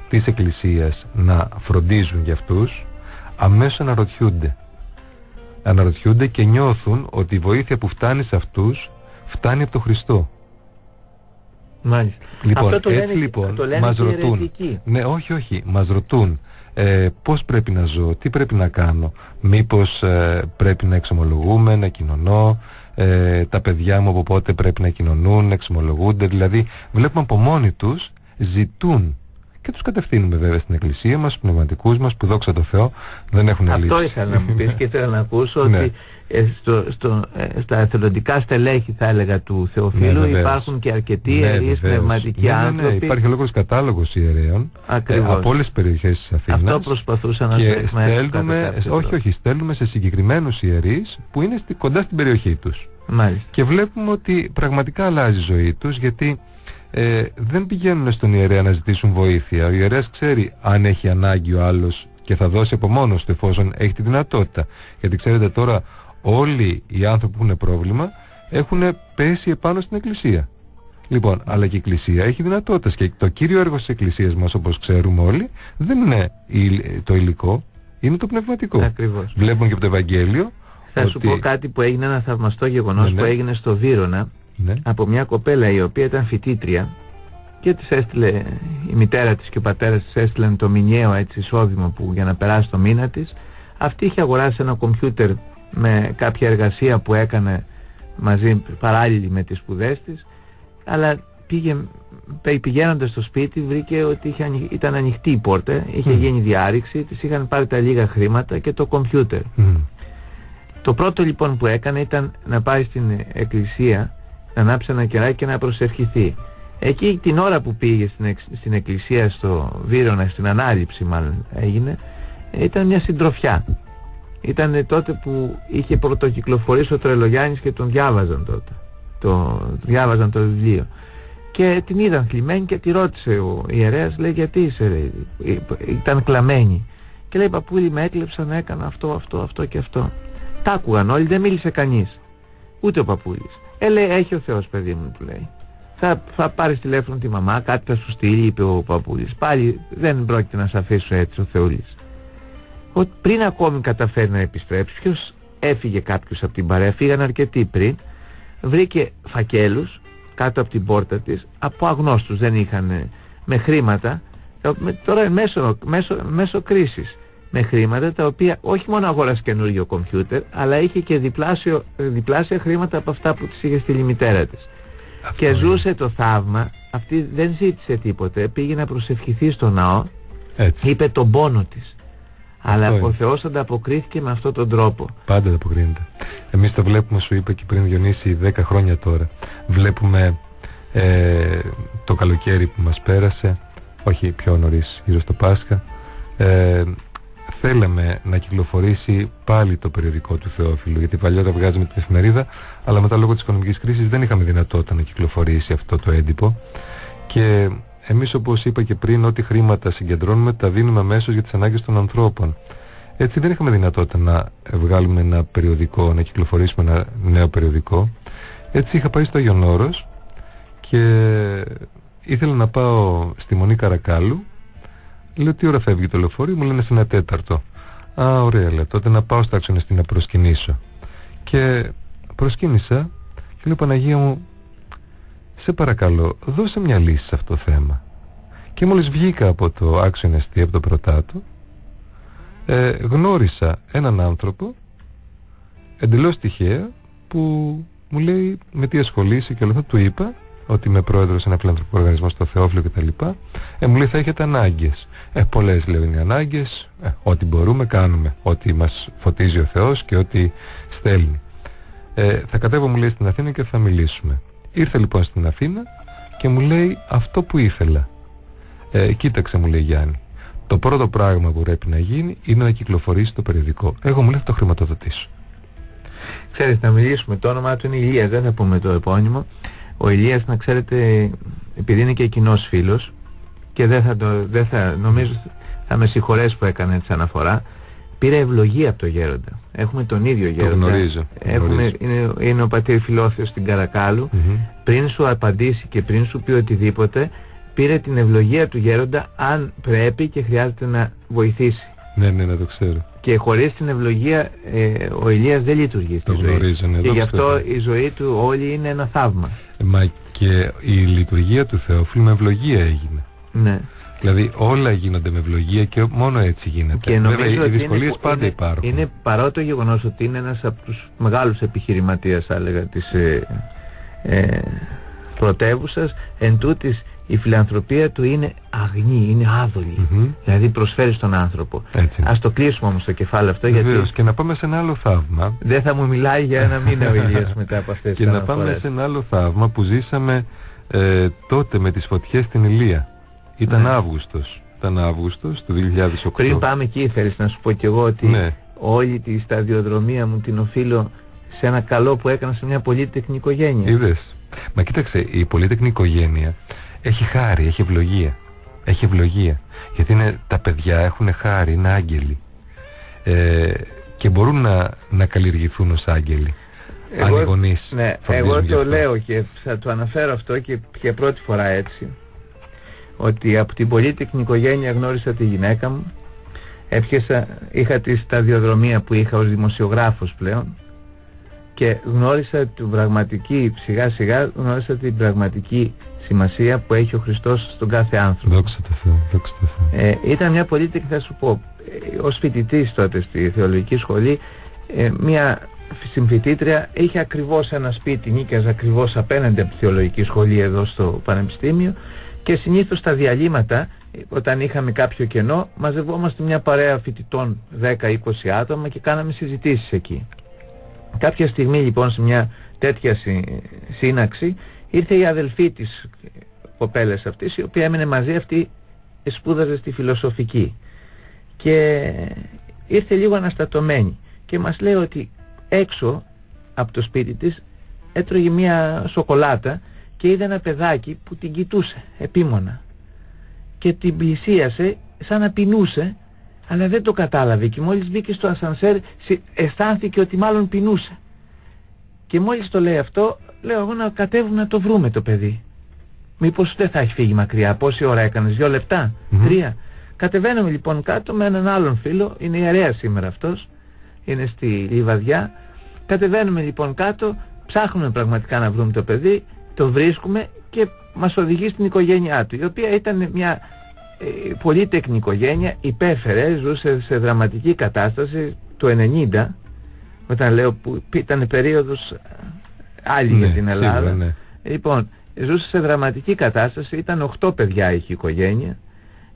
της Εκκλησίας να φροντίζουν για αυτούς, αμέσως αναρωτιούνται. Αναρωτιούνται και νιώθουν ότι η βοήθεια που φτάνει σε αυτούς φτάνει από τον Χριστό. Μάλιστα. Λοιπόν, Αυτό το έτσι λένε, λοιπόν το λένε μας ρωτούν. Ναι, όχι, όχι. Μας ρωτούν ε, πώς πρέπει να ζω, τι πρέπει να κάνω. Μήπως ε, πρέπει να εξομολογούμε, να κοινωνώ, ε, τα παιδιά μου από πότε πρέπει να κοινωνούν, να εξομολογούνται. Δηλαδή βλέπουμε από μόνοι τους ζητούν και τους κατευθύνουμε βέβαια στην εκκλησία μας, στους πνευματικούς μας που δόξα τω Θεώ δεν έχουν λύσει. Αυτό ήθελα να μου πεις και ήθελα να ακούσω Ναι. ότι ε, στο, στο, ε, στα εθελοντικά στελέχη θα έλεγα του Θεοφίλου Ναι, βεβαίως. υπάρχουν και αρκετοί Ναι, ιερείς βεβαίως. πνευματικοί ναι, ναι, ναι, άνθρωποι. υπάρχει ολόκληρος κατάλογος ιερέων ε, Ακριβώς. από όλες τις περιοχές της Αθήνας. Αυτό προσπαθούσα να και σου εκμέσω στέλνουμε, κατά κάποιο όχι, τρόπο. όχι, στέλνουμε σε συγκεκριμένους ιερείς που είναι στη, κοντά στην περιοχή τους. Μάλιστα. Και βλέπουμε ότι πραγματικά αλλάζει η ζωή τους γιατί ε, δεν πηγαίνουν στον ιερέα να ζητήσουν βοήθεια. Ο ιερέας ξέρει αν έχει ανάγκη ο άλλος και θα δώσει από μόνος του εφόσον έχει τη δυνατότητα. Γιατί ξέρετε τώρα όλοι οι άνθρωποι που έχουν πρόβλημα έχουν πέσει επάνω στην εκκλησία. Λοιπόν, αλλά και η εκκλησία έχει δυνατότητες και το κύριο έργο της εκκλησίας μας όπως ξέρουμε όλοι δεν είναι η- το υλικό, είναι το πνευματικό. Ακριβώς. Βλέπουμε και από το Ευαγγέλιο Θα σου ότι- πω κάτι που έγινε, ένα θαυμαστό γεγονός Ναι, ναι. που έγινε στο Βύρονα Ναι. από μια κοπέλα η οποία ήταν φοιτήτρια και της έστειλε η μητέρα της και ο πατέρας της έστειλαν το μηνιαίο έτσι εισόδημα που για να περάσει το μήνα της αυτή είχε αγοράσει ένα κομπιούτερ με κάποια εργασία που έκανε μαζί παράλληλη με τις σπουδές της αλλά πήγε πε- πηγαίνοντας στο σπίτι βρήκε ότι είχε, ανοι- ήταν ανοιχτή η πόρτα είχε Μμ. γίνει διάρρηξη της είχαν πάρει τα λίγα χρήματα και το κομπιούτερ Μμ. το πρώτο λοιπόν που έκανε ήταν να πάει στην εκκλησία, να ανάψει ένα κεράκι και να προσευχηθεί. Εκεί την ώρα που πήγε στην, εξ- στην εκκλησία στο Βύρονα, στην ανάληψη μάλλον έγινε, ήταν μια συντροφιά. Ήταν τότε που είχε πρωτοκυκλοφορήσει ο Τρελογιάννης και τον διάβαζαν τότε. Το, διάβαζαν το βιβλίο. Και την είδαν θλιμμένη και τη ρώτησε ο ιερέας, λέει γιατί είσαι ρε, Ε, ήταν κλαμμένη. Και λέει παππούλη με έκλεψαν, έκανα αυτό, αυτό, αυτό και αυτό. Τα άκουγαν όλοι, δεν μίλησε κανείς. Ούτε ο παππούλης. Ε, λέει, έχει ο Θεός παιδί μου, του λέει. θα, θα πάρεις τηλέφωνο τη μαμά, κάτι θα σου στείλει, είπε ο παππούλης. Πάλι δεν πρόκειται να σε αφήσω έτσι ο Θεούλης. Ότι πριν ακόμη καταφέρει να επιστρέψει, ποιος έφυγε κάποιος από την παρέα, φύγαν αρκετοί πριν, βρήκε φακέλους κάτω από την πόρτα της, από αγνώστους δεν είχαν με χρήματα, τώρα μέσω, μέσω, μέσω κρίσης με χρήματα τα οποία όχι μόνο αγόρασε καινούργιο κομπιούτερ αλλά είχε και διπλάσιο, διπλάσια χρήματα από αυτά που της είχε στείλει η μητέρα της και ζούσε το θαύμα αυτή δεν ζήτησε τίποτε πήγε να προσευχηθεί στο ναό Έτσι. είπε τον πόνο της. Αλλά ο Θεός ανταποκρίθηκε με αυτόν τον τρόπο. Πάντα ανταποκρίνεται. Εμείς το βλέπουμε σου είπα και πριν Διονύση 10 χρόνια τώρα. Βλέπουμε ε, το καλοκαίρι που μας πέρασε όχι πιο νωρίς γύρω στο Πάσχα ε, θέλαμε να κυκλοφορήσει πάλι το περιοδικό του Θεόφιλου γιατί παλιότερα βγάζαμε την εφημερίδα αλλά μετά λόγω της οικονομικής κρίσης δεν είχαμε δυνατότητα να κυκλοφορήσει αυτό το έντυπο. Και εμείς όπως είπα και πριν ό,τι χρήματα συγκεντρώνουμε τα δίνουμε αμέσως για τις ανάγκες των ανθρώπων. Έτσι δεν είχαμε δυνατότητα να βγάλουμε ένα περιοδικό, να κυκλοφορήσουμε ένα νέο περιοδικό. Έτσι είχα πάει στο Αγιον Όρος και ήθελα να πάω στη Μονή Καρακάλου Λέω τι ώρα φεύγει το λεωφορείο, μου λένε στην ένα τέταρτο. Α, ωραία, λέω, τότε να πάω στα άξονα να προσκυνήσω. Και προσκύνησα και λέω Παναγία μου, σε παρακαλώ, δώσε μια λύση σε αυτό το θέμα. Και μόλις βγήκα από το άξιο εστί, από το πρωτάτο, ε, γνώρισα έναν άνθρωπο, εντελώς τυχαία, που μου λέει με τι ασχολείσαι και όλα αυτά, του είπα ότι είμαι πρόεδρος σε ένα φιλανθρωπικό οργανισμό στο Θεόφιλο κτλ. Ε, μου λέει θα έχετε ανάγκες. Ε, πολλές λέω είναι ανάγκες, ε, ό,τι μπορούμε κάνουμε, ό,τι μας φωτίζει ο Θεός και ό,τι στέλνει. Ε, θα κατέβω μου λέει στην Αθήνα και θα μιλήσουμε. Ήρθε λοιπόν στην Αθήνα και μου λέει αυτό που ήθελα. Ε, κοίταξε μου λέει Γιάννη. Το πρώτο πράγμα που πρέπει να γίνει είναι να κυκλοφορήσει το περιοδικό. Εγώ μου λέει θα το χρηματοδοτήσω. Ξέρεις να μιλήσουμε, το όνομά του είναι Ηλία, δεν θα πούμε το επώνυμο. Ο Ηλίας να ξέρετε επειδή είναι και κοινός φίλος και δεν θα, το, δεν θα νομίζω θα με συγχωρέσει που έκανε έτσι αναφορά πήρε ευλογία από το Γέροντα. Έχουμε τον ίδιο Γέροντα. Το γνωρίζω. Έχουμε, Είναι, είναι ο πατήρ Φιλόθεος στην Καρακάλου. Πριν σου απαντήσει και πριν σου πει οτιδήποτε πήρε την ευλογία του Γέροντα αν πρέπει και χρειάζεται να βοηθήσει. Ναι, ναι, να το ξέρω. Και χωρίς την ευλογία ε, ο Ηλίας δεν λειτουργεί στη το ζωή. ναι, και γι' αυτό η ζωή του όλη είναι ένα θαύμα. Μα και η λειτουργία του Θεόφιλου με ευλογία έγινε. Ναι. Δηλαδή όλα γίνονται με ευλογία και μόνο έτσι γίνεται. Και Βέβαια οι δυσκολίες είναι, πάντα είναι, υπάρχουν. Είναι παρά το γεγονός ότι είναι ένας από τους μεγάλους επιχειρηματίες θα έλεγα της ε, ε, πρωτεύουσας εν τούτης η φιλανθρωπία του είναι αγνή, είναι άδολη. Δηλαδή προσφέρει στον άνθρωπο. Έτσι. Ας το κλείσουμε όμως το κεφάλαιο αυτό Βεβαίως. γιατί... Και να πάμε σε ένα άλλο θαύμα. Δεν θα μου μιλάει για ένα μήνα ο Ηλίας μετά από αυτές Και να πάμε σε ένα άλλο θαύμα που ζήσαμε ε, τότε με τις φωτιές στην Ηλία. Ήταν ναι. Αύγουστος. Ήταν Αύγουστος του 2008. Πριν πάμε εκεί θέλεις να σου πω κι εγώ ότι ναι. όλη τη σταδιοδρομία μου την οφείλω σε ένα καλό που έκανα σε μια πολύτεκνη οικογένεια. Είδες. Μα κοίταξε, η πολύτεκνη οικογένεια έχει χάρη, έχει ευλογία. Έχει ευλογία. Γιατί είναι, τα παιδιά έχουν χάρη, είναι άγγελοι. Ε, και μπορούν να, να καλλιεργηθούν ως άγγελοι. Εγώ, αν οι γονείς ναι, εγώ το λέω και θα το αναφέρω αυτό και, και πρώτη φορά έτσι. Ότι από την πολύτεκνη οικογένεια γνώρισα τη γυναίκα μου. Έπιασα, είχα τη σταδιοδρομία που είχα ως δημοσιογράφος πλέον και γνώρισα την πραγματική, σιγά σιγά γνώρισα την πραγματική σημασία που έχει ο Χριστός στον κάθε άνθρωπο. Δόξα τω Θεώ, δόξα τω Θεώ. Ε, ήταν μια πολίτικη θα σου πω, ε, ως φοιτητής τότε στη θεολογική σχολή, ε, μια συμφοιτήτρια είχε ακριβώς ένα σπίτι, νίκιαζε ακριβώς απέναντι από τη θεολογική σχολή εδώ στο Πανεπιστήμιο και συνήθως στα διαλύματα όταν είχαμε κάποιο κενό μαζευόμαστε μια παρέα φοιτητών 10-20 άτομα και κάναμε συζητήσεις εκεί. Κάποια στιγμή λοιπόν σε μια τέτοια σύναξη ήρθε η αδελφή της κοπέλας αυτής η οποία έμενε μαζί αυτή σπούδαζε στη φιλοσοφική. Και ήρθε λίγο αναστατωμένη και μας λέει ότι έξω από το σπίτι της έτρωγε μια σοκολάτα και είδε ένα παιδάκι που την κοιτούσε επίμονα και την πλησίασε σαν να πεινούσε αλλά δεν το κατάλαβε και μόλις μπήκε στο ασανσέρ αισθάνθηκε ότι μάλλον πεινούσε. Και μόλις το λέει αυτό λέω εγώ να κατέβουμε να το βρούμε το παιδί μήπως δεν θα έχει φύγει μακριά. Πόση ώρα έκανες, δύο λεπτά, τρία. Κατεβαίνουμε λοιπόν κάτω με έναν άλλον φίλο, είναι ιερέα σήμερα αυτός, είναι στη Λιβαδιά. Κατεβαίνουμε λοιπόν κάτω, ψάχνουμε πραγματικά να βρούμε το παιδί, το βρίσκουμε και μας οδηγεί στην οικογένειά του, η οποία ήταν μια ε, πολύ τέκνη οικογένεια, υπέφερε, ζούσε σε δραματική κατάσταση το 90, όταν λέω που ήταν περίοδος άλλη για ναι, την Ελλάδα. ναι. Λοιπόν, ζούσε σε δραματική κατάσταση, ήταν 8 παιδιά είχε η οικογένεια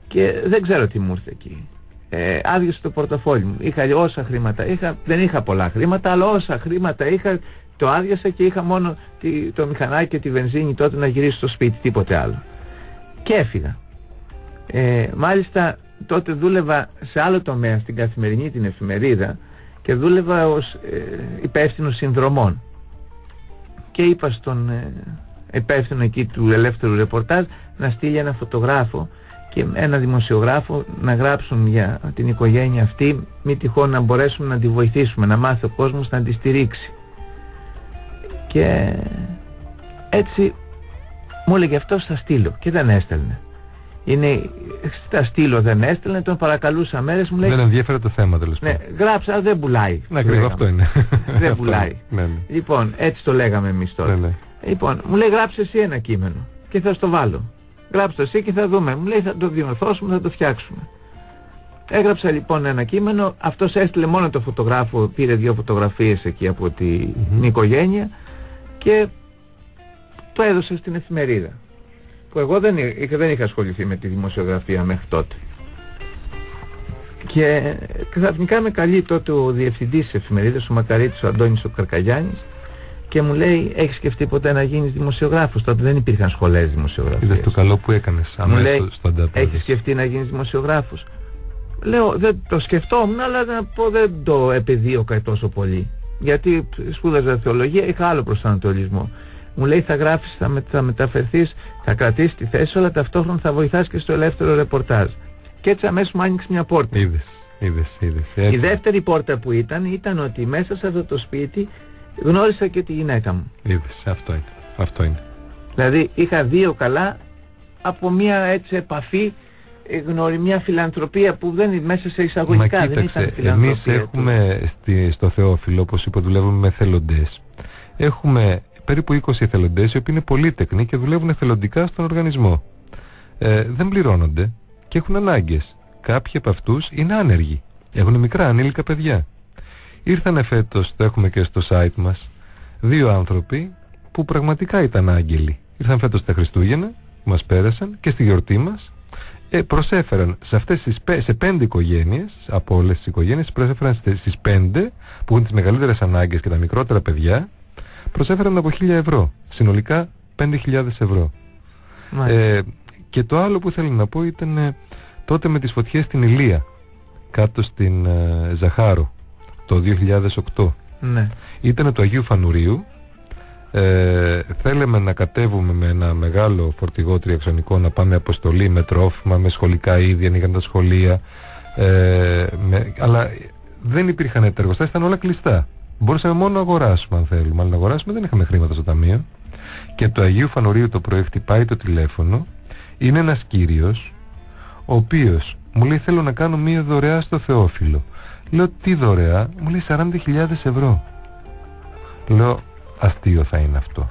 και δεν ξέρω τι μου ήρθε εκεί. Ε, άδειασε το πορτοφόλι μου. Είχα όσα χρήματα είχα, δεν είχα πολλά χρήματα, αλλά όσα χρήματα είχα το άδειασα και είχα μόνο τη, το μηχανάκι και τη βενζίνη τότε να γυρίσω στο σπίτι, τίποτε άλλο. Και έφυγα. Ε, μάλιστα τότε δούλευα σε άλλο τομέα στην καθημερινή την εφημερίδα και δούλευα ως ε, υπεύθυνος συνδρομών. Και είπα στον ε, υπεύθυνο εκεί του ελεύθερου ρεπορτάζ να στείλει ένα φωτογράφο και ένα δημοσιογράφο να γράψουν για την οικογένεια αυτή μη τυχόν να μπορέσουμε να τη βοηθήσουμε, να μάθει ο κόσμος να τη στηρίξει. Και έτσι μου έλεγε αυτός θα στείλω και δεν έστελνε. Είναι, θα στείλω δεν έστελνε, τον παρακαλούσα μέρες μου λέει... Δεν ενδιαφέρε το θέμα τέλος Ναι, γράψα, δεν πουλάει. Ναι, ακριβώς αυτό είναι. δεν πουλάει. ναι, ναι. Λοιπόν, έτσι το λέγαμε εμείς τώρα. Ναι, ναι. Λοιπόν, μου λέει γράψε εσύ ένα κείμενο και θα στο βάλω. Γράψτε εσύ και θα δούμε. Μου λέει θα το διορθώσουμε, θα το φτιάξουμε. Έγραψα λοιπόν ένα κείμενο, αυτός έστειλε μόνο το φωτογράφο, πήρε δύο φωτογραφίες εκεί από την οικογένεια και το έδωσε στην εφημερίδα. Που εγώ δεν, είχα, δεν είχα ασχοληθεί με τη δημοσιογραφία μέχρι τότε. Και ξαφνικά με καλεί τότε ο διευθυντής της εφημερίδας, ο Μακαρίτης, ο Αντώνης ο Καρκαγιάννης και μου λέει έχεις σκεφτεί ποτέ να γίνεις δημοσιογράφος τότε δεν υπήρχαν σχολές δημοσιογραφίας Είδες το καλό που έκανες αμέσως μου λέει, στον έχεις σκεφτεί να γίνεις δημοσιογράφος λέω δεν το σκεφτόμουν αλλά να πω δεν το επιδίωκα τόσο πολύ γιατί σπούδαζα θεολογία είχα άλλο προσανατολισμό μου λέει θα γράφεις, θα, με, θα μεταφερθείς, θα κρατήσεις τη θέση αλλά ταυτόχρονα θα βοηθάς και στο ελεύθερο ρεπορτάζ. Και έτσι αμέσως μου άνοιξε μια πόρτα. Είδες, είδες, είδες. Η δεύτερη πόρτα που ήταν, ήταν ότι μέσα σε αυτό το σπίτι γνώρισα και τη γυναίκα μου. Είδες, αυτό είναι. Αυτό είναι. Δηλαδή είχα δύο καλά από μια έτσι επαφή ε, γνωρι, μια φιλανθρωπία που δεν είναι μέσα σε εισαγωγικά, Μα δεν ήταν φιλανθρωπία. Εμείς έχουμε στη, στο Θεόφιλο, όπως είπα, δουλεύουμε με θελοντές. Έχουμε περίπου 20 εθελοντές οι οποίοι είναι πολύτεκνοι και δουλεύουν εθελοντικά στον οργανισμό. Ε, δεν πληρώνονται και έχουν ανάγκες. Κάποιοι από αυτούς είναι άνεργοι. Έχουν μικρά ανήλικα παιδιά. Ήρθαν φέτος, το έχουμε και στο site μας, δύο άνθρωποι που πραγματικά ήταν άγγελοι. Ήρθαν φέτος τα Χριστούγεννα που μας πέρασαν και στη γιορτή μας ε, προσέφεραν σε αυτές τις σε πέντε οικογένειες, από όλες τις οικογένειες, προσέφεραν στις πέντε που έχουν τις μεγαλύτερες ανάγκες και τα μικρότερα παιδιά, προσέφεραν από 1000 ευρώ. Συνολικά 5.000 ευρώ. Ε, και το άλλο που θέλω να πω ήταν ε, τότε με τις φωτιές στην Ηλία, κάτω στην ε, Ζαχάρο το 2008. Ναι. Ήταν το Αγίου Φανουρίου. Ε, θέλαμε να κατέβουμε με ένα μεγάλο φορτηγό τριαξονικό να πάμε αποστολή με τρόφιμα, με σχολικά είδη, ανοίγαν τα σχολεία. Ε, με, αλλά δεν υπήρχαν εργοστάσια, ήταν όλα κλειστά. Μπορούσαμε μόνο να αγοράσουμε αν θέλουμε, αλλά να αγοράσουμε δεν είχαμε χρήματα στο ταμείο. Και το Αγίου Φανουρίου το πρωί χτυπάει το τηλέφωνο. Είναι ένας κύριος, ο οποίος μου λέει θέλω να κάνω μία δωρεά στο Θεόφιλο. Λέω τι δωρεά, μου λέει 40.000 ευρώ. Λέω αστείο θα είναι αυτό.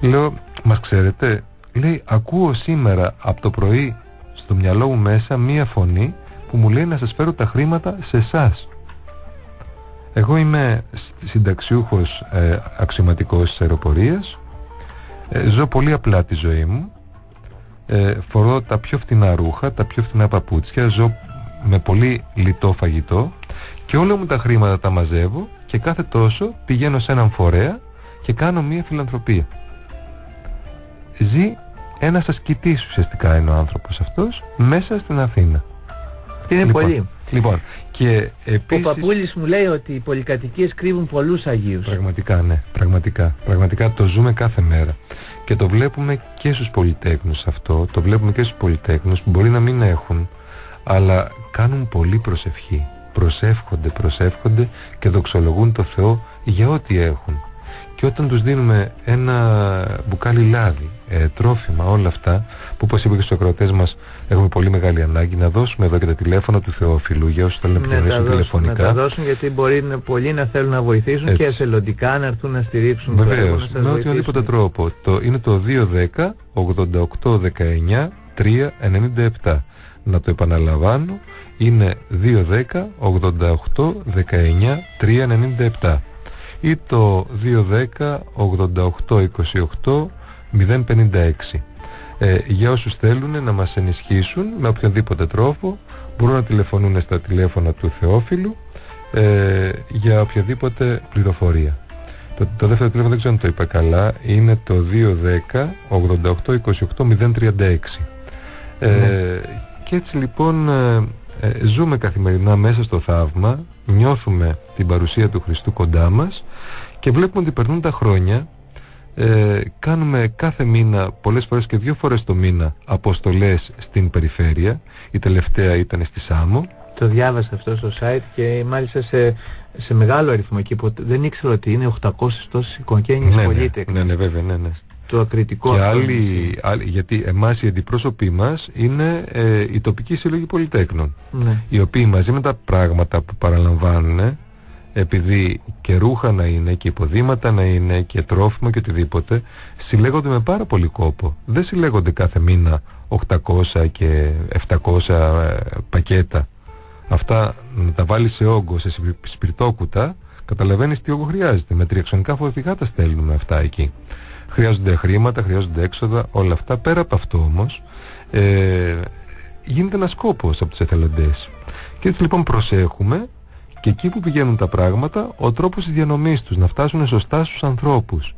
Λέω μας ξέρετε, λέει ακούω σήμερα από το πρωί στο μυαλό μου μέσα μία φωνή που μου λέει να σας φέρω τα χρήματα σε εσάς. Εγώ είμαι συνταξιούχος ε, αξιωματικός της αεροπορίας, ε, ζω πολύ απλά τη ζωή μου, ε, φορώ τα πιο φτηνά ρούχα, τα πιο φτηνά παπούτσια, ζω με πολύ λιτό φαγητό και όλα μου τα χρήματα τα μαζεύω και κάθε τόσο πηγαίνω σε έναν φορέα και κάνω μία φιλανθρωπία. Ζει ένας ασκητής ουσιαστικά είναι ο άνθρωπος αυτός μέσα στην Αθήνα. Είναι λοιπόν, πολύ. Λοιπόν, και επίσης... Ο Παπούλης μου λέει ότι οι πολυκατοικίες κρύβουν πολλούς Αγίους. Πραγματικά ναι, πραγματικά. Πραγματικά το ζούμε κάθε μέρα. Και το βλέπουμε και στους πολυτέχνους αυτό, το βλέπουμε και στους πολυτέχνους που μπορεί να μην έχουν, αλλά κάνουν πολύ προσευχή. Προσεύχονται, προσεύχονται και δοξολογούν το Θεό για ό,τι έχουν. και όταν τους δίνουμε ένα μπουκάλι λάδι, ε, τρόφιμα, όλα αυτά που όπως είπε και στους ακροατές μας έχουμε πολύ μεγάλη ανάγκη να δώσουμε εδώ και τα τηλέφωνα του Θεόφιλου για όσους θέλουν να ναι, επικοινωνήσουν τηλεφωνικά. Να τα δώσουν γιατί μπορεί να, πολλοί να θέλουν να βοηθήσουν Έτσι. και εθελοντικά να έρθουν να στηρίξουν Βεβαίως, με οποιοδήποτε τρόπο. Το, είναι το 210 88 19 397. Να το επαναλαμβάνω, είναι 210 88 19 397 ή το 210 88 28 056. Ε, για όσους θέλουν να μας ενισχύσουν με οποιονδήποτε τρόπο μπορούν να τηλεφωνούν στα τηλέφωνα του Θεόφιλου ε, για οποιαδήποτε πληροφορία. Το, το δεύτερο τηλέφωνο δεν ξέρω αν το είπα καλά είναι το 210 88 28 036. Ε, ναι. και έτσι λοιπόν ε, ε, ζούμε καθημερινά μέσα στο θαύμα, νιώθουμε την παρουσία του Χριστού κοντά μας και βλέπουμε ότι περνούν τα χρόνια ε, κάνουμε κάθε μήνα, πολλές φορές και δύο φορές το μήνα αποστολές στην περιφέρεια. Η τελευταία ήταν στη Σάμο. Το διάβασα αυτό στο site και μάλιστα σε, σε μεγάλο αριθμό εκεί που δεν ήξερα ότι είναι 800 τόσες οικογένειες ναι, πολίτες. Ναι, ναι, ναι, βέβαια, ναι, ναι. το ακριτικό και άλλοι, άλλοι, γιατί εμάς οι αντιπρόσωποι μας είναι ε, η τοπική συλλογή πολυτέκνων ναι. οι οποίοι μαζί με τα πράγματα που παραλαμβάνουν επειδή και ρούχα να είναι και υποδήματα να είναι και τρόφιμα και οτιδήποτε συλλέγονται με πάρα πολύ κόπο. Δεν συλλέγονται κάθε μήνα 800 και 700 ε, πακέτα. Αυτά να τα βάλεις σε όγκο σε σπιρτόκουτα καταλαβαίνεις τι όγκο χρειάζεται. Με τριαξονικά φορτηγά τα στέλνουμε αυτά εκεί. Χρειάζονται χρήματα, χρειάζονται έξοδα όλα αυτά. Πέρα από αυτό όμως ε, γίνεται ένας κόπος από τους εθελοντές. Και έτσι λοιπόν προσέχουμε και εκεί που πηγαίνουν τα πράγματα, ο τρόπος της διανομής τους, να φτάσουν σωστά στους ανθρώπους.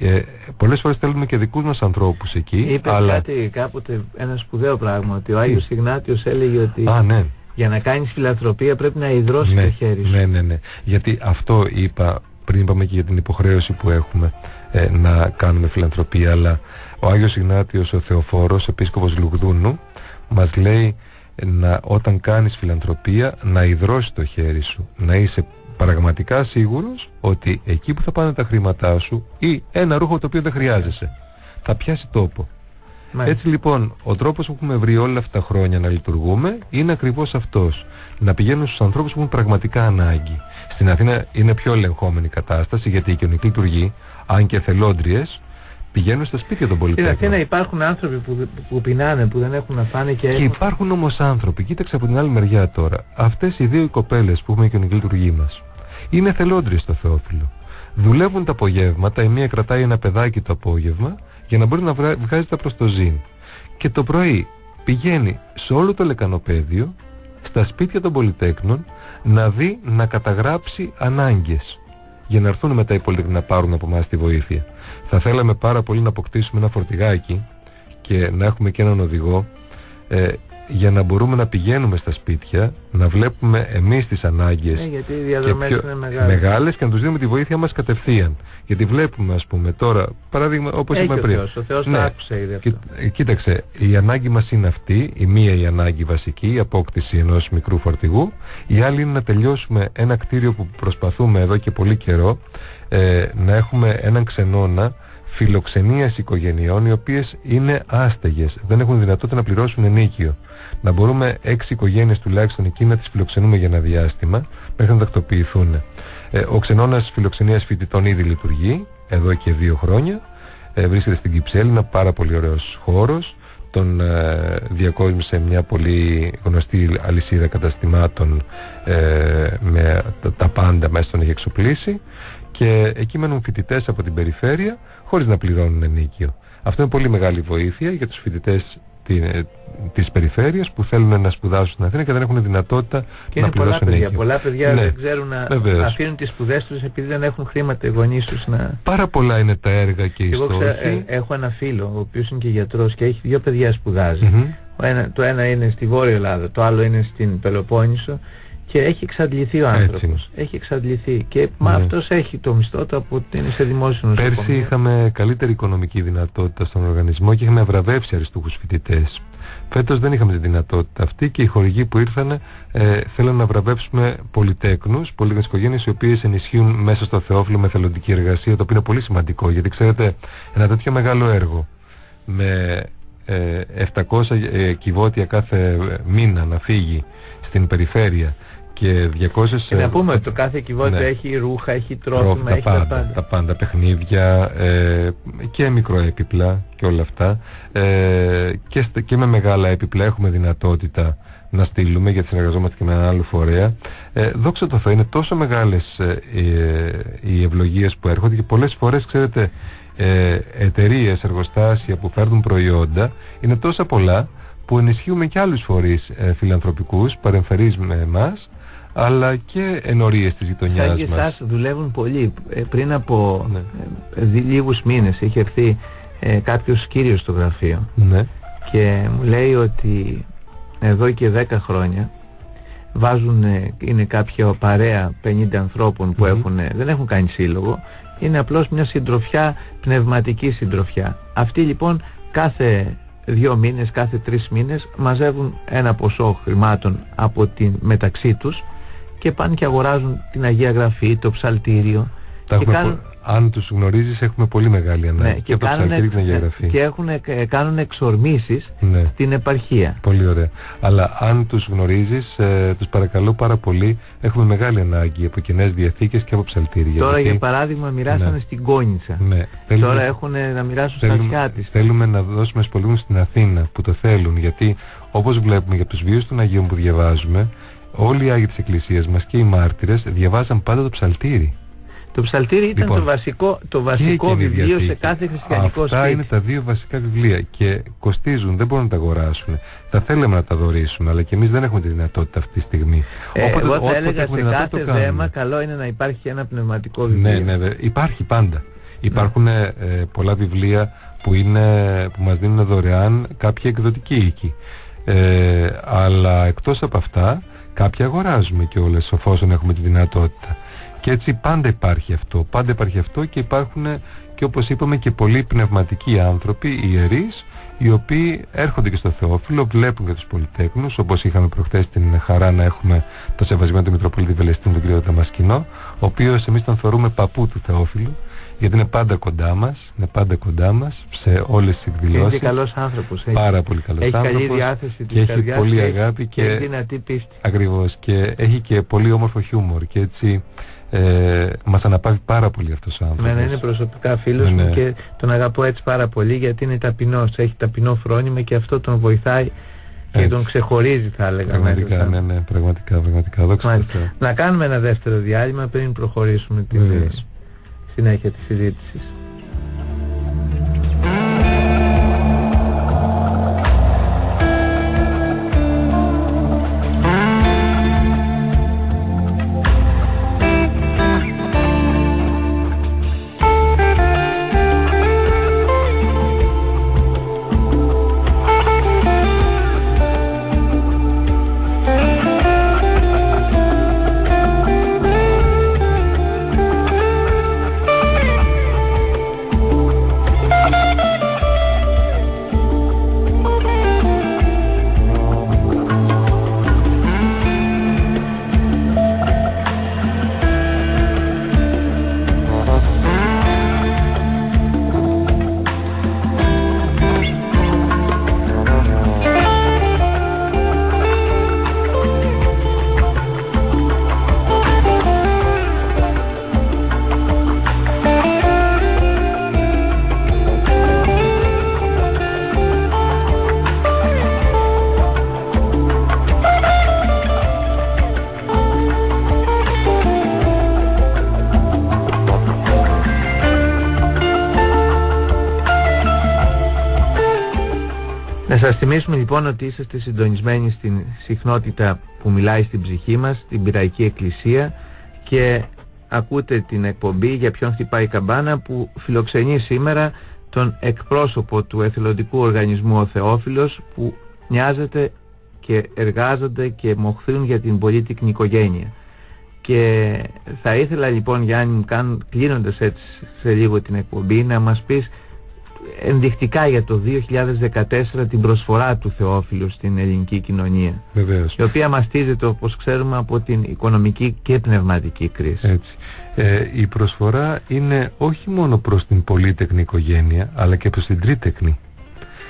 Ε, πολλές φορές θέλουμε και δικούς μας ανθρώπους εκεί. Είπε αλλά... κάτι κάποτε ένα σπουδαίο πράγμα, ότι ο Άγιος Ιγνάτιος έλεγε ότι Α, ναι. για να κάνεις φιλανθρωπία πρέπει να υδρώσεις ναι, το χέρι σου. Ναι, ναι, ναι. Γιατί αυτό είπα, πριν είπαμε και για την υποχρέωση που έχουμε ε, να κάνουμε φιλανθρωπία, αλλά ο Άγιος Ιγνάτιος ο Θεοφόρος, επίσκοπος Λουγδούνου, μας λέει να, όταν κάνεις φιλανθρωπία να υδρώσεις το χέρι σου, να είσαι πραγματικά σίγουρος ότι εκεί που θα πάνε τα χρήματά σου ή ένα ρούχο το οποίο δεν χρειάζεσαι θα πιάσει τόπο. Έτσι λοιπόν ο τρόπος που έχουμε βρει όλα αυτά τα χρόνια να λειτουργούμε είναι ακριβώς αυτός. Να πηγαίνουμε στους ανθρώπους που έχουν πραγματικά ανάγκη. Στην Αθήνα είναι πιο ελεγχόμενη κατάσταση γιατί η κοινωνική λειτουργεί, αν και θελόντριες, πηγαίνουν στα σπίτια των πολιτών. Στην Αθήνα υπάρχουν άνθρωποι που, που πεινάνε, που δεν έχουν να φάνε και, και υπάρχουν όμως άνθρωποι, κοίταξε από την άλλη μεριά τώρα, αυτές οι δύο οι κοπέλες που έχουμε και την λειτουργία μας, είναι θελόντριες στο Θεόφιλο. Δουλεύουν τα απογεύματα, η μία κρατάει ένα παιδάκι το απόγευμα για να μπορεί να βγάζει τα προς το ζήν. Και το πρωί πηγαίνει σε όλο το λεκανοπέδιο, στα σπίτια των πολυτέκνων, να δει να καταγράψει ανάγκες για να έρθουν μετά οι πολίτες να πάρουν από εμάς τη βοήθεια. Θα θέλαμε πάρα πολύ να αποκτήσουμε ένα φορτηγάκι και να έχουμε και έναν οδηγό ε, για να μπορούμε να πηγαίνουμε στα σπίτια, να βλέπουμε εμείς τις ανάγκες ε, γιατί οι διαδρομές είναι μεγάλες. μεγάλες και να τους δίνουμε τη βοήθεια μας κατευθείαν. Γιατί βλέπουμε ας πούμε τώρα, παράδειγμα όπως είπαμε πριν. Θεός, ο Θεός ναι. άκουσε ήδη αυτό. Ε, κοίταξε, η ανάγκη μας είναι αυτή, η μία η ανάγκη βασική, η απόκτηση ενός μικρού φορτηγού, η άλλη είναι να τελειώσουμε ένα κτίριο που προσπαθούμε εδώ και πολύ καιρό, ε, να έχουμε έναν ξενώνα φιλοξενίας οικογενειών οι οποίες είναι άστεγες, δεν έχουν δυνατότητα να πληρώσουν ενίκιο. Να μπορούμε έξι οικογένειες τουλάχιστον εκεί να τις φιλοξενούμε για ένα διάστημα μέχρι να τακτοποιηθούν. Ε, ο ξενώνας φιλοξενίας φοιτητών ήδη λειτουργεί εδώ και δύο χρόνια. Ε, βρίσκεται στην Κυψέλη, ένα πάρα πολύ ωραίος χώρος. Τον ε, διακόσμησε μια πολύ γνωστή αλυσίδα καταστημάτων ε, με τα, τα πάντα μέσα τον έχει εξοπλίσει και εκεί μένουν φοιτητές από την περιφέρεια χωρίς να πληρώνουν ενίκιο. Αυτό είναι πολύ μεγάλη βοήθεια για τους φοιτητές ε, της περιφέρειας που θέλουν να σπουδάσουν στην Αθήνα και δεν έχουν δυνατότητα και να πληρώσουν πολλά παιδιά, πολλά παιδιά ναι. δεν ξέρουν να Βεβαίως. αφήνουν τις σπουδές τους επειδή δεν έχουν χρήματα οι γονείς τους να... Πάρα πολλά είναι τα έργα και οι στόχοι. Εγώ ε, έχω ένα φίλο ο οποίος είναι και γιατρός και έχει δύο παιδιά σπουδάζει. Mm-hmm. Ένα, το ένα είναι στη Βόρεια Ελλάδα, το άλλο είναι στην Πελοπόννησο και έχει εξαντληθεί ο άνθρωπος. Έχει εξαντληθεί. Και ναι. μα αυτός έχει το μισθό του από ότι είναι σε δημόσιο νοσοκομείο. Πέρσι είχαμε καλύτερη οικονομική δυνατότητα στον οργανισμό και είχαμε βραβεύσει αριστούχους φοιτητές. Φέτος δεν είχαμε τη δυνατότητα αυτή και οι χορηγοί που ήρθαν ε, θέλουν να βραβεύσουμε πολυτέκνους, πολύτεκνες οικογένειες οι οποίες ενισχύουν μέσα στο Θεόφιλο με θελοντική εργασία, το οποίο είναι πολύ σημαντικό γιατί ξέρετε ένα τέτοιο μεγάλο έργο με 700 ε, κυβότια κάθε μήνα να φύγει στην περιφέρεια και 200... Και να πούμε ότι το κάθε κυβότιο ναι. έχει ρούχα, έχει τρόφιμα, έχει τα πάντα, τα πάντα. Τα πάντα παιχνίδια ε, και μικροέπιπλα και όλα αυτά ε, και, και με μεγάλα έπιπλα έχουμε δυνατότητα να στείλουμε γιατί συνεργαζόμαστε και με έναν άλλο φορέα. Ε, δόξα τω Θεώ είναι τόσο μεγάλες ε, οι ευλογίες που έρχονται και πολλές φορές ξέρετε ε, εταιρείες, εργοστάσια που φέρνουν προϊόντα είναι τόσα πολλά που ενισχύουμε και άλλους φορείς ε, φιλανθρωπικούς παρεμφερείς με εμάς αλλά και ενορίες της γειτονιάς μας. Σαν και εσάς δουλεύουν πολύ. Ε, πριν από ναι. ε, λίγους μήνες είχε έρθει ε, κάποιος κύριος στο γραφείο ναι. και μου λέει ότι εδώ και 10 χρόνια βάζουν, είναι κάποια παρέα 50 ανθρώπων που έχουν, δεν έχουν κάνει σύλλογο είναι απλώς μια συντροφιά, πνευματική συντροφιά. Αυτοί λοιπόν κάθε δύο μήνες, κάθε τρεις μήνες μαζεύουν ένα ποσό χρημάτων από την, μεταξύ τους και πάνε και αγοράζουν την Αγία Γραφή, το ψαλτήριο και κάνουν, αν τους γνωρίζεις έχουμε πολύ μεγάλη ανάγκη ναι, και, και, κάνουν, και έχουν, ε, κάνουν εξορμήσεις ναι. στην επαρχία. Πολύ ωραία. Αλλά αν τους γνωρίζεις, ε, τους παρακαλώ πάρα πολύ, έχουμε μεγάλη ανάγκη από κοινές διαθήκες και από ψαλτήρια. Τώρα γιατί... για παράδειγμα μοιράσανε ναι. στην Κόνιτσα. Ναι. Τώρα έχουν να μοιράσουν θέλουμε, στα Ασιάτης. Θέλουμε να δώσουμε σπολίγους στην Αθήνα που το θέλουν γιατί όπως βλέπουμε για τους βίους των Αγίων που διαβάζουμε όλοι οι Άγιοι της Εκκλησίας μας και οι μάρτυρες διαβάζαν πάντα το ψαλτήρι. Το ψαλτήρι ήταν λοιπόν, το βασικό, το βασικό βιβλίο σε κάθε χριστιανικό Αυτά σπίτι. είναι τα δύο βασικά βιβλία και κοστίζουν, δεν μπορούν να τα αγοράσουν. Θα θέλαμε να τα δωρήσουμε, αλλά και εμείς δεν έχουμε τη δυνατότητα αυτή τη στιγμή. Ε, Όποτε, εγώ θα έλεγα σε κάθε θέμα καλό είναι να υπάρχει ένα πνευματικό βιβλίο. Ναι, ναι, υπάρχει πάντα. Υπάρχουν ναι. ε, πολλά βιβλία που, είναι, που μας δίνουν δωρεάν κάποια εκδοτική οίκη. Ε, αλλά εκτός από αυτά, κάποια αγοράζουμε και όλες, εφόσον έχουμε τη δυνατότητα. Και έτσι πάντα υπάρχει αυτό, πάντα υπάρχει αυτό και υπάρχουν και όπως είπαμε και πολλοί πνευματικοί άνθρωποι, ιερείς, οι οποίοι έρχονται και στο Θεόφιλο, βλέπουν και τους πολυτέχνους, όπως είχαμε προχθές την χαρά να έχουμε το σεβασμένο του Μητροπολίτη Βελεστίνου, τον κ. Δαμασκηνό, ο οποίος εμείς τον θεωρούμε παππού του Θεόφιλου, γιατί είναι πάντα κοντά μας, είναι πάντα κοντά μας σε όλες τις εκδηλώσεις. Είναι καλός άνθρωπος. Έχει, πάρα πολύ καλός έχει άνθρωπος. Έχει καλή διάθεση και έχει πολύ αγάπη και, και δυνατή πίστη. Ακριβώς και έχει και πολύ όμορφο χιούμορ και έτσι ε, μας αναπαύει πάρα πολύ αυτός ο άνθρωπος. Εμένα είναι προσωπικά φίλος ναι, μου ναι. και τον αγαπώ έτσι πάρα πολύ γιατί είναι ταπεινός, έχει ταπεινό φρόνημα και αυτό τον βοηθάει και τον ξεχωρίζει θα έλεγα. Πραγματικά, ναι, ναι, πραγματικά, πραγματικά. Δόξα Να κάνουμε ένα δεύτερο διάλειμμα πριν προχωρήσουμε την συνέχεια της συζήτησης. Λοιπόν ότι είσαστε συντονισμένοι στην συχνότητα που μιλάει στην ψυχή μας, την Πυραϊκή Εκκλησία και ακούτε την εκπομπή για ποιον χτυπάει η καμπάνα που φιλοξενεί σήμερα τον εκπρόσωπο του εθελοντικού οργανισμού ο Θεόφιλος που νοιάζεται και εργάζονται και μοχθούν για την πολίτικη οικογένεια. Και θα ήθελα λοιπόν Γιάννη μου κάνουν, κλείνοντας έτσι σε λίγο την εκπομπή να μας πεις ενδεικτικά για το 2014 την προσφορά του Θεόφιλου στην ελληνική κοινωνία. Βεβαίως. Η οποία μαστίζεται όπως ξέρουμε από την οικονομική και πνευματική κρίση. Έτσι. Ε, η προσφορά είναι όχι μόνο προς την πολύτεκνη οικογένεια αλλά και προς την τρίτεκνη.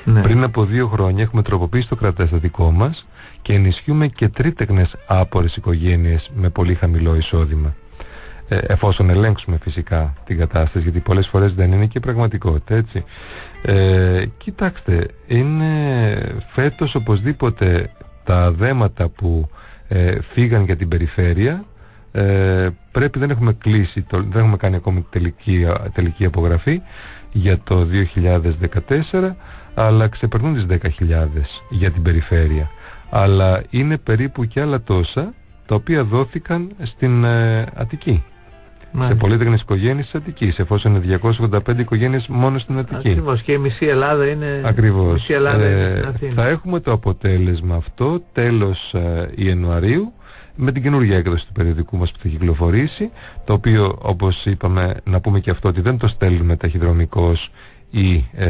Ναι. Πριν από δύο χρόνια έχουμε τροποποιήσει το κραταστατικό μας και ενισχύουμε και τρίτεκνες άπορες οικογένειες με πολύ χαμηλό εισόδημα. Ε, εφόσον ελέγξουμε φυσικά την κατάσταση, γιατί πολλές φορές δεν είναι και πραγματικότητα, έτσι. Ε, κοιτάξτε, είναι φέτος οπωσδήποτε τα δέματα που ε, φύγαν για την περιφέρεια ε, πρέπει, δεν έχουμε κλείσει, το, δεν έχουμε κάνει ακόμη τελική, τελική απογραφή για το 2014 αλλά ξεπερνούν τις 10.000 για την περιφέρεια αλλά είναι περίπου και άλλα τόσα τα οποία δόθηκαν στην ε, Αττική σε πολύτεκνες οικογένειες της Αττικής εφόσον είναι 285 οικογένειες μόνο στην Αττική Ακριβώς και η μισή Ελλάδα είναι Ακριβώς. Μισή Ελλάδα είναι Ε, στην Αθήνα. θα έχουμε το αποτέλεσμα αυτό τέλος ε, Ιανουαρίου με την καινούργια έκδοση του περιοδικού μας που θα κυκλοφορήσει το οποίο όπως είπαμε να πούμε και αυτό ότι δεν το στέλνουμε ταχυδρομικώς ή ε,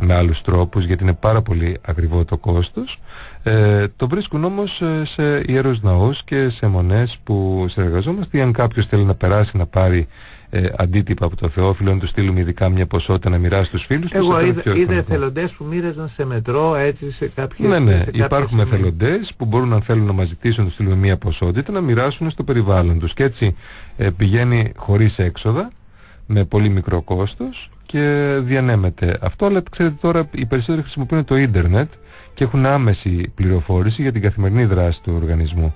με άλλους τρόπους γιατί είναι πάρα πολύ ακριβό το κόστος ε, το βρίσκουν όμως ε, σε ιερούς ναούς και σε μονές που συνεργαζόμαστε ή αν κάποιος θέλει να περάσει να πάρει ε, αντίτυπα από το Θεόφιλο να του στείλουμε ειδικά μια ποσότητα να μοιράσει στους φίλους τους, Εγώ θα είναι είδα, πιο είδα οικονομικό. εθελοντές που μοίραζαν σε μετρό έτσι σε κάποιες Ναι, ναι, σε κάποιες υπάρχουν σημείες. εθελοντές που μπορούν αν θέλουν να μας ζητήσουν να τους στείλουμε μία ποσότητα να μοιράσουν στο περιβάλλον τους και έτσι ε, πηγαίνει χωρίς έξοδα με πολύ μικρό κόστος και διανέμεται αυτό αλλά ξέρετε τώρα οι περισσότεροι χρησιμοποιούν το ίντερνετ και έχουν άμεση πληροφόρηση για την καθημερινή δράση του οργανισμού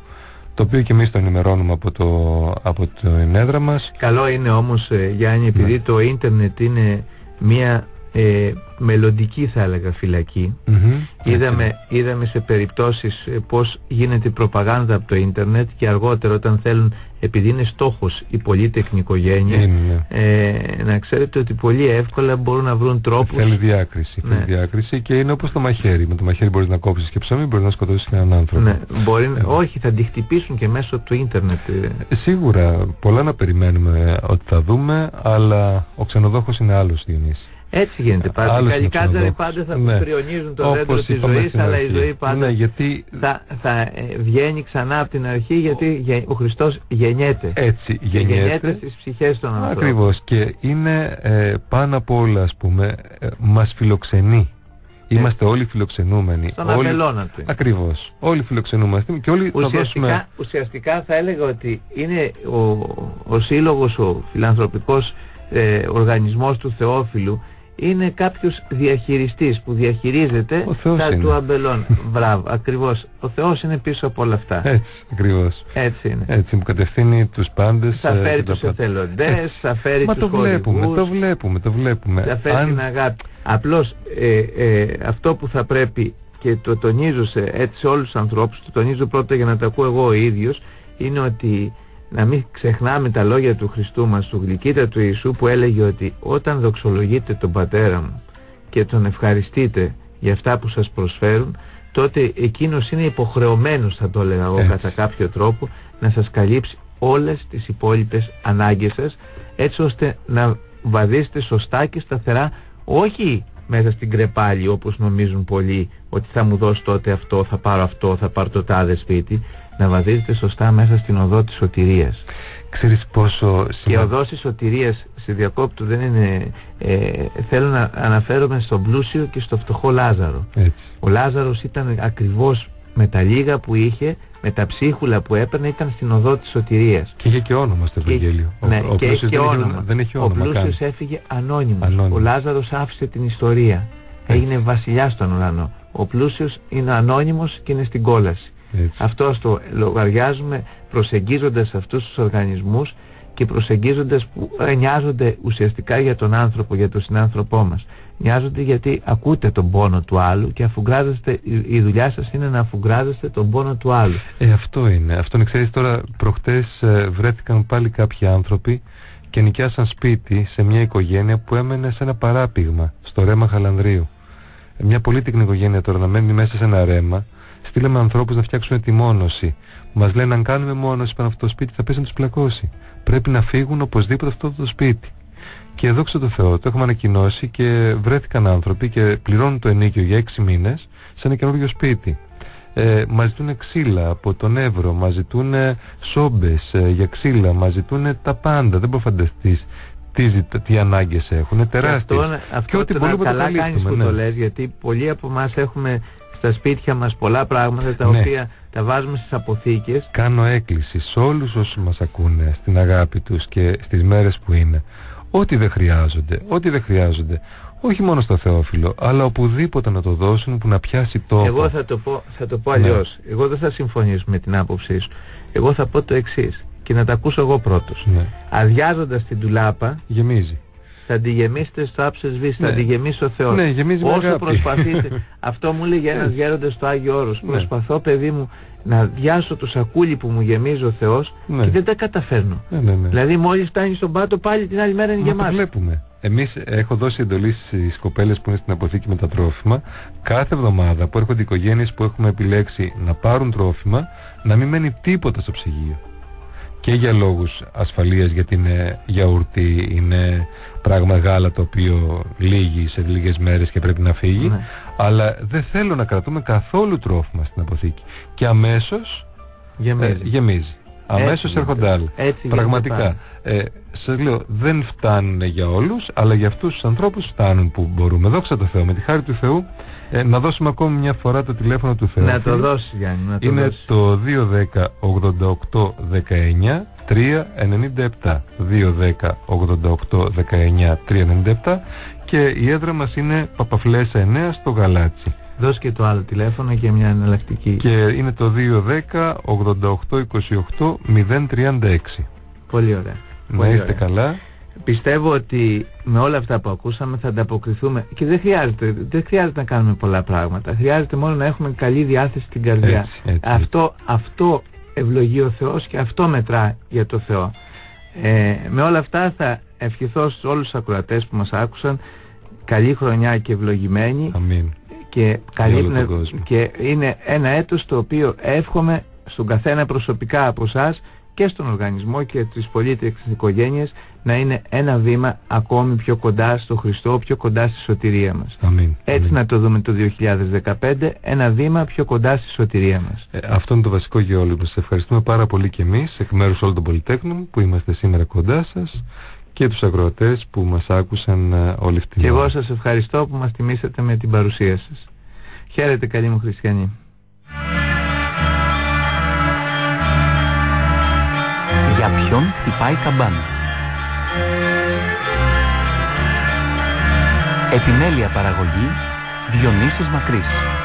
το οποίο και εμείς το ενημερώνουμε από, το, από την έδρα μας. Καλό είναι όμως ε, Γιάννη επειδή Ναι. το ίντερνετ είναι μια ε, μελλοντική θα έλεγα φυλακή. Μμμ, είδαμε, είδαμε σε περιπτώσεις ε, πως γίνεται η προπαγάνδα από το ίντερνετ και αργότερα όταν θέλουν επειδή είναι στόχος η πολύτεκνη οικογένεια είναι, ναι. ε, να ξέρετε ότι πολύ εύκολα μπορούν να βρουν τρόπους Θέλει διάκριση, θέλει Ναι. διάκριση και είναι όπως το μαχαίρι. Με το μαχαίρι μπορείς να κόψεις και ψωμί, μπορείς να σκοτώσεις και έναν άνθρωπο. ναι, μπορεί, όχι θα τη χτυπήσουν και μέσω του ίντερνετ ε. Ε, Σίγουρα πολλά να περιμένουμε ότι θα δούμε, αλλά ο ξενοδόχος είναι άλλος Διονύση. Έτσι γίνεται πάντα οι Άλλος είναι ο καλικάτζαροι ξενοδόχος. πάντα θα Ναι. πριονίζουν το Όπως δέντρο της είπαμε ζωής στην αλλά η αρχή. ζωή πάντα Ναι, γιατί θα, θα ε, βγαίνει ξανά από την αρχή γιατί γε- ο Χριστός γεννιέται έτσι και γεννιέται γεννιέται. στις ψυχές των ανθρώπων Ακριβώς και είναι ε, πάνω απ' όλα ας πούμε, ε, μας φιλοξενεί. Είμαστε όλοι φιλοξενούμενοι. στον όλοι... απελώνα του είναι. Ακριβώς. Όλοι φιλοξενούμαστε και όλοι θα ουσιαστικά, δώσουμε... ουσιαστικά θα έλεγα ότι είναι ο, ο σύλλογος, ο φιλανθρωπικός ε, οργανισμός του Θεόφιλου είναι κάποιος διαχειριστής που διαχειρίζεται Ο Θεός τα είναι. του αμπελών. Μπράβο, ακριβώς. Ο Θεός είναι πίσω από όλα αυτά. Έτσι, ακριβώς. Έτσι είναι. Έτσι, μου κατευθύνει τους πάντες. θα ε, φέρει και τα τους πάντα. εθελοντές, θα φέρει Μα τους το βλέπουμε, χορηγούς, το βλέπουμε, το βλέπουμε. θα φέρει την αγάπη. Απλώς ε, ε, αυτό που θα πρέπει και το τονίζω σε, έτσι, σε όλους τους ανθρώπους, το τονίζω πρώτα για να τα ακούω εγώ ο ίδιος, είναι ότι να μην ξεχνάμε τα λόγια του Χριστού μας, του γλυκύτα του Ιησού που έλεγε ότι όταν δοξολογείτε τον Πατέρα μου και τον ευχαριστείτε για αυτά που σας προσφέρουν, τότε εκείνος είναι υποχρεωμένος, θα το έλεγα εγώ Έτσι. κατά κάποιο τρόπο, να σας καλύψει όλες τις υπόλοιπες ανάγκες σας, έτσι ώστε να βαδίσετε σωστά και σταθερά, όχι μέσα στην κρεπάλη όπως νομίζουν πολλοί ότι θα μου δώσει τότε αυτό, θα πάρω αυτό, θα πάρω το τάδε σπίτι, να βαδίζετε σωστά μέσα στην οδό της σωτηρίας. Ξέρεις πόσο Και η σημαντικό... οδός της σωτηρίας σε διακόπτου δεν είναι... Ε, θέλω να αναφέρομαι στον πλούσιο και στο φτωχό Λάζαρο. Έτσι. Ο Λάζαρος ήταν ακριβώς με τα λίγα που είχε, με τα ψίχουλα που έπαιρνε, ήταν στην οδό της σωτηρίας. Και είχε και όνομα στο Και- Ευαγγέλιο. ναι, ο, ο και έχει πλούσιος και δεν, όνομα. Είχε, δεν έχει ο όνομα καν. πλούσιος έφυγε ανώνυμος. Ανώνυμος. Ο Λάζαρος άφησε την ιστορία. Έγινε βασιλιάς στον ουρανό. Ο πλούσιος είναι ανώνυμος και είναι στην κόλαση. Έτσι. Αυτό ας το λογαριάζουμε προσεγγίζοντας αυτούς τους οργανισμούς και προσεγγίζοντας που ε, νοιάζονται ουσιαστικά για τον άνθρωπο, για τον συνάνθρωπό μας. Νοιάζονται γιατί ακούτε τον πόνο του άλλου και αφουγκράζεστε, η, η δουλειά σας είναι να αφουγκράζεστε τον πόνο του άλλου. Ε, αυτό είναι. Αυτό είναι. Ξέρεις τώρα, προχτές ε, βρέθηκαν πάλι κάποιοι άνθρωποι και νοικιάσαν σπίτι σε μια οικογένεια που έμενε σε ένα παράπηγμα, στο ρέμα Χαλανδρίου. Ε, μια πολύτεκνη οικογένεια τώρα να μένει μέσα σε ένα ρέμα. Στείλαμε ανθρώπους να φτιάξουν τη μόνωση. Μας λένε αν κάνουμε μόνωση πάνω αυτό το σπίτι θα πέσει να τους πλακώσει. Πρέπει να φύγουν οπωσδήποτε αυτό το σπίτι. Και δόξα τω Θεώ, το έχουμε ανακοινώσει και βρέθηκαν άνθρωποι και πληρώνουν το ενίκιο για 6 μήνες σε ένα καινούριο σπίτι. Ε, μας ζητούν ξύλα από τον Εύρο, μας ζητούν σόμπες ε, για ξύλα, μας ζητούν τα πάντα. Δεν μπορεί να φανταστείς τι, τι ανάγκες έχουν, τεράστιες. Και, αυτό, αυτό και ό,τι μπορούμε καλά να κάνεις που ναι. το λες, γιατί πολλοί από εμάς έχουμε στα σπίτια μας πολλά πράγματα τα ναι. οποία τα βάζουμε στις αποθήκες. Κάνω έκκληση σε όλους όσους μας ακούνε στην αγάπη τους και στις μέρες που είναι. Ό,τι δεν χρειάζονται, ό,τι δεν χρειάζονται. Όχι μόνο στο Θεόφιλο, αλλά οπουδήποτε να το δώσουν που να πιάσει τόπο. Εγώ θα το πω, θα το πω αλλιώς. Ναι. Εγώ δεν θα συμφωνήσω με την άποψή σου. Εγώ θα πω το εξής και να τα ακούσω εγώ πρώτος. Ναι. Αδειάζοντας την τουλάπα, γεμίζει. Θα τη γεμίσετε στο άψες βίστη, ναι. θα τη γεμίσει ο Θεός. Ναι, γεμίζει Όσο αγάπη. προσπαθείτε, αυτό μου έλεγε ένας ναι. γέροντας στο Άγιο Όρος. Ναι. Προσπαθώ παιδί μου να διάσω το σακούλι που μου γεμίζει ο Θεός ναι. και δεν τα καταφέρνω. Ναι, ναι, ναι. Δηλαδή μόλις φτάνει στον πάτο πάλι την άλλη μέρα είναι γεμάτο. Το βλέπουμε. Εμείς έχω δώσει εντολή στις κοπέλες που είναι στην αποθήκη με τα τρόφιμα κάθε εβδομάδα που έρχονται οικογένειες που έχουμε επιλέξει να πάρουν τρόφιμα να μην μένει τίποτα στο ψυγείο και για λόγους ασφαλείας γιατί είναι γιαουρτί, είναι πράγμα γάλα το οποίο λύγει σε λίγες μέρες και πρέπει να φύγει ναι. αλλά δεν θέλω να κρατούμε καθόλου τρόφιμα στην αποθήκη και αμέσως γεμίζει, ε, γεμίζει. αμέσως έρχονται άλλοι πραγματικά ε, σας λέω δεν φτάνουν για όλους αλλά για αυτούς τους ανθρώπους φτάνουν που μπορούμε δόξα τω Θεώ με τη χάρη του Θεού ε, να δώσουμε ακόμη μια φορά το τηλέφωνο του Θεού. Να το δώσει Γιάννη, να το Είναι δώσεις. το 210 88 19 397. 210 88 19 397 και η έδρα μας είναι Παπαφλέσα 9 στο Γαλάτσι. Δώσε και το άλλο τηλέφωνο για μια εναλλακτική. Και είναι το 210 88 28 036. Πολύ ωραία. Να είστε καλά πιστεύω ότι με όλα αυτά που ακούσαμε θα ανταποκριθούμε και δεν χρειάζεται, δεν χρειάζεται να κάνουμε πολλά πράγματα. Χρειάζεται μόνο να έχουμε καλή διάθεση στην καρδιά. Αυτό, αυτό ευλογεί ο Θεός και αυτό μετρά για το Θεό. Ε, με όλα αυτά θα ευχηθώ στους όλους τους ακροατές που μας άκουσαν καλή χρονιά και ευλογημένη Αμήν. και, καλή και είναι ένα έτος το οποίο εύχομαι στον καθένα προσωπικά από εσάς και στον οργανισμό και τις πολίτες της οικογένειας να είναι ένα βήμα ακόμη πιο κοντά στο Χριστό, πιο κοντά στη σωτηρία μας. Αμήν. Έτσι να το δούμε το 2015, ένα βήμα πιο κοντά στη σωτηρία μας. Ε, αυτό είναι το βασικό για όλους μας. Ευχαριστούμε πάρα πολύ και εμείς, εκ μέρους όλων των Πολυτέχνων που είμαστε σήμερα κοντά σας και τους αγροατές που μας άκουσαν ε, όλη αυτή την Και εγώ σας ευχαριστώ που μας τιμήσατε με την παρουσία σας. Χαίρετε καλή μου χριστιανοί. Για ποιον χτυπάει καμπάνα. Επιμέλεια παραγωγή Διονύσης Μακρύς.